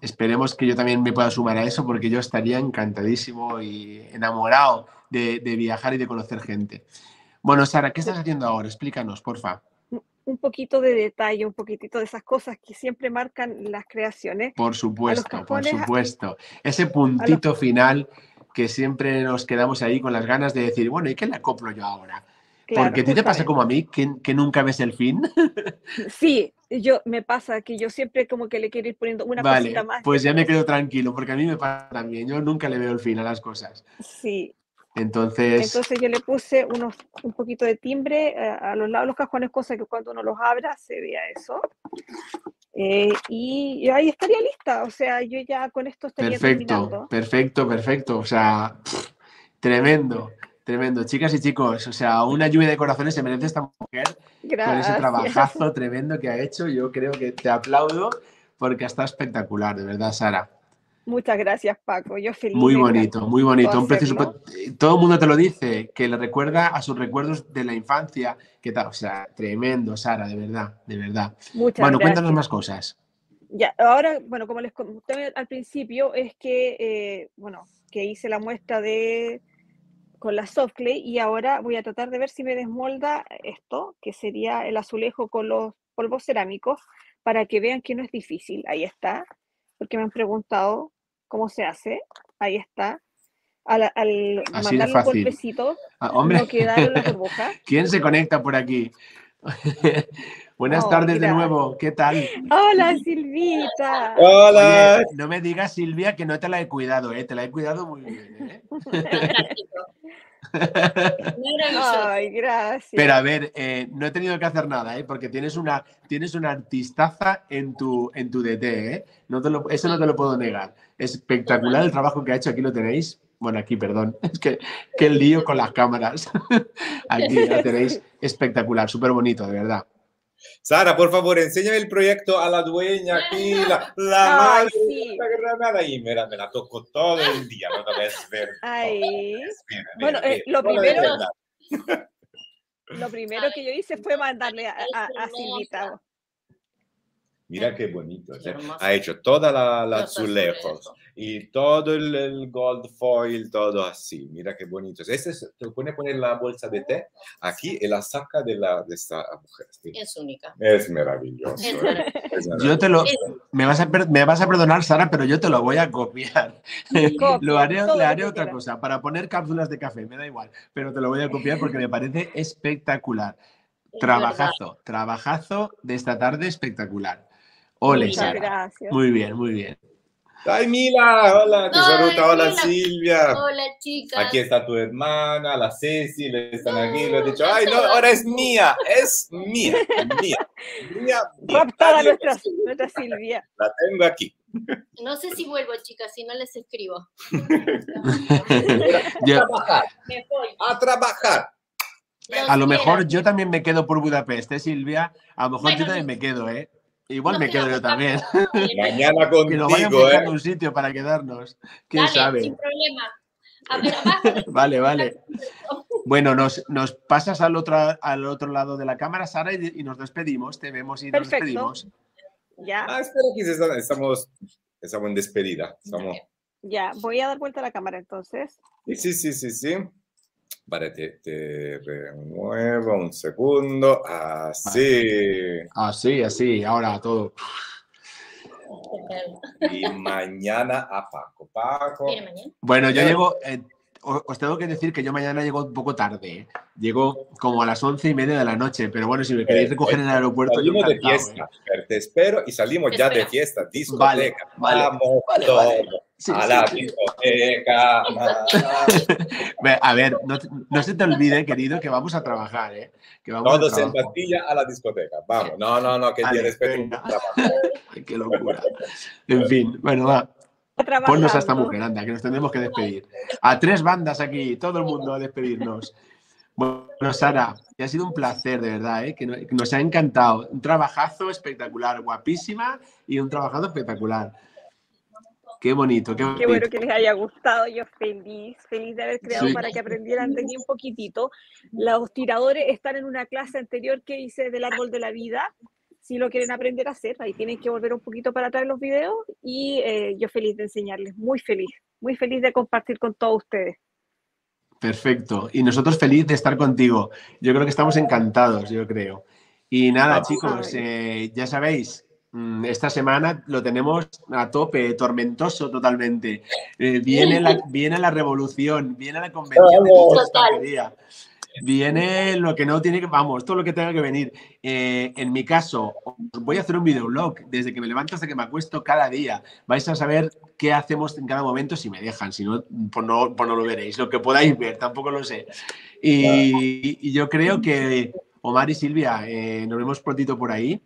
Esperemos que yo también me pueda sumar a eso porque yo estaría encantadísimo y enamorado de, de, viajar y de conocer gente. Bueno, Sara, ¿qué estás haciendo ahora? Explícanos, porfa. Un poquito de detalle, un poquitito de esas cosas que siempre marcan las creaciones. Por supuesto, por supuesto. Ese puntito los... final que siempre nos quedamos ahí con las ganas de decir, bueno, ¿y qué le acoplo yo ahora? Claro, Porque a ti te pasa como a mí, que, que, nunca ves el fin. Sí, yo me pasa que yo siempre como que le quiero ir poniendo una vale, cosita más. Pues ya me quedo tranquilo, porque a mí me pasa también. Yo nunca le veo el fin a las cosas. Sí, entonces... Entonces yo le puse unos, un poquito de timbre eh, a los lados de los cajones, cosa que cuando uno los abra se vea eso. Eh, y, y, ahí estaría lista, o sea, yo ya con esto estaría Perfecto, terminando. perfecto, perfecto. O sea, pff, tremendo, tremendo. Chicas y chicos, o sea, una lluvia de corazones se merece esta mujer Gracias. con ese trabajazo tremendo que ha hecho. Yo creo que te aplaudo porque está espectacular, de verdad, Sara. Muchas gracias, Paco. Yo feliz. Muy bonito, muy bonito. Un precioso... Todo el mundo te lo dice, que le recuerda a sus recuerdos de la infancia. Que tal, o sea, tremendo, Sara, de verdad, de verdad. Muchas bueno, gracias. cuéntanos más cosas. Ya, ahora, bueno, como les conté al principio, es que, eh, bueno, que hice la muestra de con la soft clay y ahora voy a tratar de ver si me desmolda esto, que sería el azulejo con los polvos cerámicos, para que vean que no es difícil. Ahí está porque me han preguntado cómo se hace. Ahí está. Al, al mandarle un golpecito, ah, hombre. no quedaron la burbuja. ¿Quién se conecta por aquí? Buenas oh, tardes mira. de nuevo, ¿qué tal? Hola, Silvita. Hola. Oye, no me digas, Silvia, que no te la he cuidado, ¿eh? Te la he cuidado muy bien. ¿eh? Ay, gracias. Pero a ver, eh, no he tenido que hacer nada, ¿eh? porque tienes una, tienes una artistaza en tu, en tu DT, ¿eh? No te lo, eso no te lo puedo negar. Espectacular el trabajo que ha hecho, aquí lo tenéis. Bueno, aquí, perdón, es que qué lío con las cámaras. aquí lo tenéis espectacular, súper bonito, de verdad. Sara, por favor, enséñame el proyecto a la dueña aquí, la, la Ay, madre sí. de Granada, y mira, me la toco todo el día, no te ves ver. Ay. Mira, Bueno, mira, eh, lo primero, lo primero que yo hice fue mandarle a, a, a Silvita. Mira qué bonito. ha hecho toda la, la azulejos. Y todo el, el gold foil, todo así. Mira qué bonito. Este es, te pone poner la bolsa de té aquí y la saca de, la, de esta mujer. sí. Es única. Es maravilloso. Es ¿eh? maravilloso. Es Yo te lo, me vas, a, me vas a perdonar, Sara, pero yo te lo voy a copiar. Copia lo haré, le haré otra cosa, para poner cápsulas de café, me da igual, pero te lo voy a copiar porque me parece espectacular. es Trabajazo, trabajazo de esta tarde espectacular. Ole, Muchas Sara. gracias. Muy bien, muy bien. Ay, Mila, hola, te Ay, saluda, hola Mila. Silvia. Hola, chicas. Aquí está tu hermana, la Ceci, le están aquí, le he dicho, ay, no, ahora es mía, es mía, mía, mía, mía. Raptada nuestra, es- nuestra Silvia. La tengo aquí. No sé si vuelvo, chicas, si no les escribo. A trabajar, Me voy. a trabajar. Los a lo mejor quiero. yo también me quedo por Budapest, ¿eh, Silvia? A lo mejor Bueno, yo también me quedo, ¿eh? Igual Nos me quedo yo también. Mañana Que nos vayan contigo, buscando ¿eh? un sitio para quedarnos. ¿Quién Dale, sabe? sin problema. A ver, abajo. Vale, vale. Bueno, nos, nos pasas al otro, al otro lado de la cámara, Sara, y, y nos despedimos. Te vemos y nos Perfecto. despedimos. Ya, Ah, espera que estamos, estamos en despedida. Estamos... ya. Voy a dar vuelta a la cámara entonces. Sí, sí, sí, sí, sí. Vale, te, te remuevo un segundo. Así. Así, así, ahora todo. Y mañana a Paco. Paco. Bueno, yo Eh. llego, eh, os tengo que decir que yo mañana llego un poco tarde. ¿eh? Llego como a las once y media de la noche, pero bueno, si me queréis recoger en el aeropuerto, yo Salimos de encantado, fiesta. ¿eh? Te espero y salimos Te ya de fiesta. Discoteca. vale, Vamos vale, vale. Sí, a sí, la sí. discoteca. A ver, no, te- no se te olvide, querido, que vamos a trabajar, ¿eh? Que vamos Todos en pastilla a la discoteca. Vamos. No, no, no, que Vale, trabajar. Ay, qué locura. En fin, bueno, va. Trabajando. Ponnos a esta mujer, anda, que nos tendremos que despedir. A tres bandas aquí, todo el mundo a despedirnos. Bueno, Sara, ha sido un placer, de verdad, ¿eh? que, no- que nos ha encantado. Un trabajazo espectacular, guapísima y un trabajazo espectacular. Qué bonito, qué bonito. Qué bueno que les haya gustado. Yo feliz, feliz de haber creado Sí. para que aprendieran de aquí un poquitito. Los tiradores están en una clase anterior que hice del árbol de la vida. Si lo quieren aprender a hacer, ahí tienen que volver un poquito para atrás los videos. Y eh, yo feliz de enseñarles, muy feliz, muy feliz de compartir con todos ustedes. Perfecto. Y nosotros feliz de estar contigo. Yo creo que estamos encantados, yo creo. Y nada, chicos, eh, ya sabéis, mm, esta semana lo tenemos a tope, tormentoso totalmente. Eh, viene, la, viene la revolución, viene la convención de Total. Viene lo que no tiene que, vamos, todo lo que tenga que venir. Eh, en mi caso, os voy a hacer un videoblog desde que me levanto hasta que me acuesto cada día. Vais a saber qué hacemos en cada momento si me dejan, si no, pues no, pues no lo veréis. Lo que podáis ver, tampoco lo sé. Y, y yo creo que Omar y Silvia, eh, nos vemos prontito por ahí,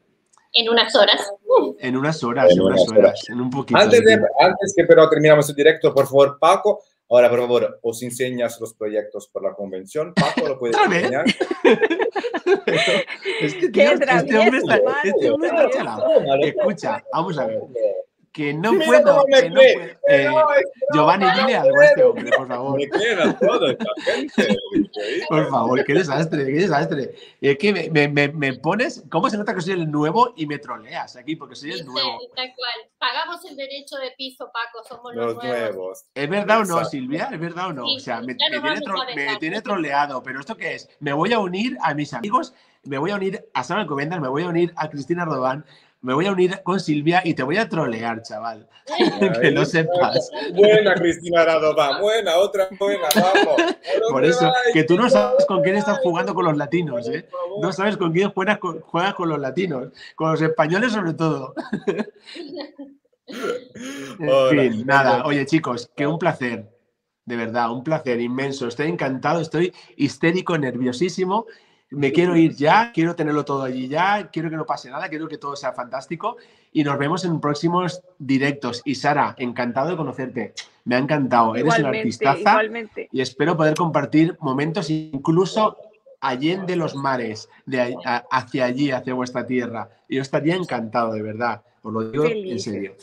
En unas horas. en unas horas, En en unas unas horas, en un poquito. Antes, de antes que pero terminamos el directo, por favor, Paco. Ahora, por favor, os enseñas los proyectos por la convención. Paco, lo puedes enseñar. Es que, Qué tío, este travieso, hombre está, este hombre está chalado. Escucha, vamos a ver. Que no Mira puedo. cómo me que no cree. puedo. Eh, Giovanni, dile algo a este hombre, por favor. Me creen a toda esta gente. increíble. Por favor, qué desastre, qué desastre. Es que me, me- me- me pones. ¿Cómo se nota que soy el nuevo y me troleas aquí? Porque soy el nuevo. tal cual. Pagamos el derecho de piso, Paco, somos los, Los nuevos. nuevos. ¿Es verdad o no. Silvia? ¿Es verdad o no? Sí, O sea, me, me tro- tiene troleado. ¿Pero esto qué es? Me voy a unir a mis amigos, me voy a unir a Sara Alcobendas, me voy a unir a Cristina Rodán, me voy a unir con Silvia y te voy a trolear, chaval. que lo sepas. Buena, Cristina Radovan. Buena, otra buena, vamos. ¿A Por eso, que tú no sabes con quién estás jugando con los latinos, ¿eh? No sabes con quién juegas con, juegas con los latinos, con los españoles sobre todo. En fin, nada. Oye, chicos, que un placer. De verdad, un placer inmenso. Estoy encantado, estoy histérico, nerviosísimo. Me quiero ir ya, quiero tenerlo todo allí ya, quiero que no pase nada, quiero que todo sea fantástico y nos vemos en próximos directos. Y Sara, encantado de conocerte. Me ha encantado. Eres una Igualmente, artistaza igualmente. y espero poder compartir momentos incluso allende los mares, de ahí- a- hacia allí, hacia vuestra tierra. Yo estaría encantado, de verdad. Os lo digo en Felices. serio.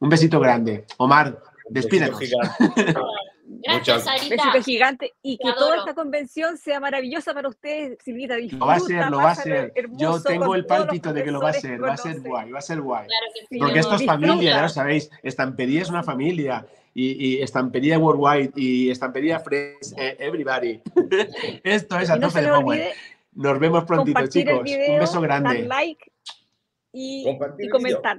Un besito grande. Omar, despídenos. Gracias, Muchas- Sarita. Besito gigante y que toda esta convención sea maravillosa para ustedes, Silvita. Lo va a ser, disfruta, lo va a ser. Yo tengo el pálpito de que lo va a ser. Va a ser guay, va a ser guay. Claro que sí. Sí, Porque esto es familia, ya Disfruta. lo sabéis. Estampería es una familia. Y, y Estampería Worldwide y Estampería Friends, eh, Everybody. esto es a no tope se de Power. Nos vemos prontito, chicos. Un beso dar grande. like y, Compartir y el comentar.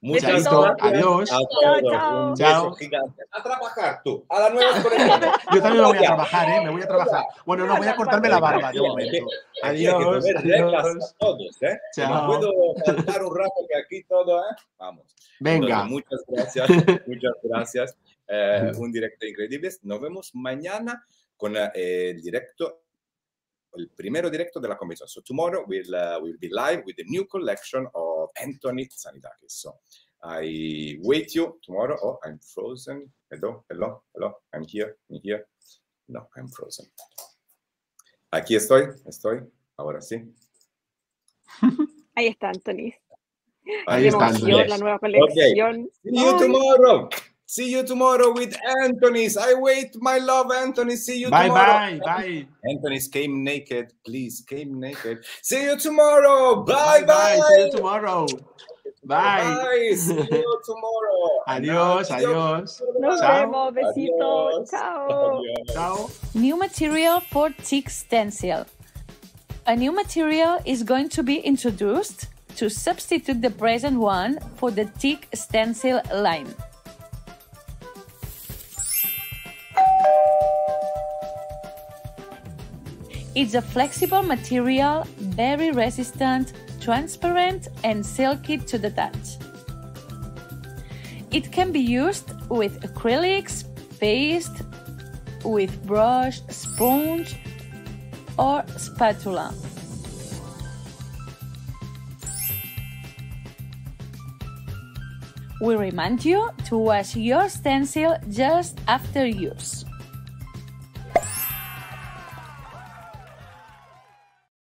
Muchas gracias. adiós. A todos. Chao, chao. gigante. A trabajar tú. A las nuevas conexiones. Yo también me voy a trabajar, ¿eh? Me voy a trabajar. Bueno, no, voy a cortarme la barba de momento. Adiós, adiós. todos, ¿eh? Chao. No puedo faltar un rato que aquí todo, ¿eh? Vamos. Venga. Muchas gracias. muchas gracias. Eh, un directo increíble. Nos vemos mañana con eh, el directo, el primero directo de la convención. So tomorrow we'll, uh, we'll be live with the new collection of Anthony Sanidakis. So I wait you tomorrow. Oh, I'm frozen. Hello, hello, hello. I'm here, I'm here. No, I'm frozen. Aquí estoy, estoy. Ahora sí. Ahí está, Anthony. Ahí está, Anthony. la nueva colección. See you tomorrow. See you tomorrow with Anthony's. I wait, my love, Anthony. See you Bye, tomorrow. bye, bye. Anthony's came naked. Please, came naked. See you tomorrow. Bye, bye. See you tomorrow. Bye. Bye. See you tomorrow. Adiós, adiós. Nos Chao. vemos, besitos. Adiós. Chao. Adiós. Chao. New material for TIC stencil. A new material is going to be introduced to substitute the present one for the TIC stencil line. It's a flexible material, very resistant, transparent, and silky to the touch. It can be used with acrylics, paste, with brush, sponge, or spatula. We remind you to wash your stencil just after use.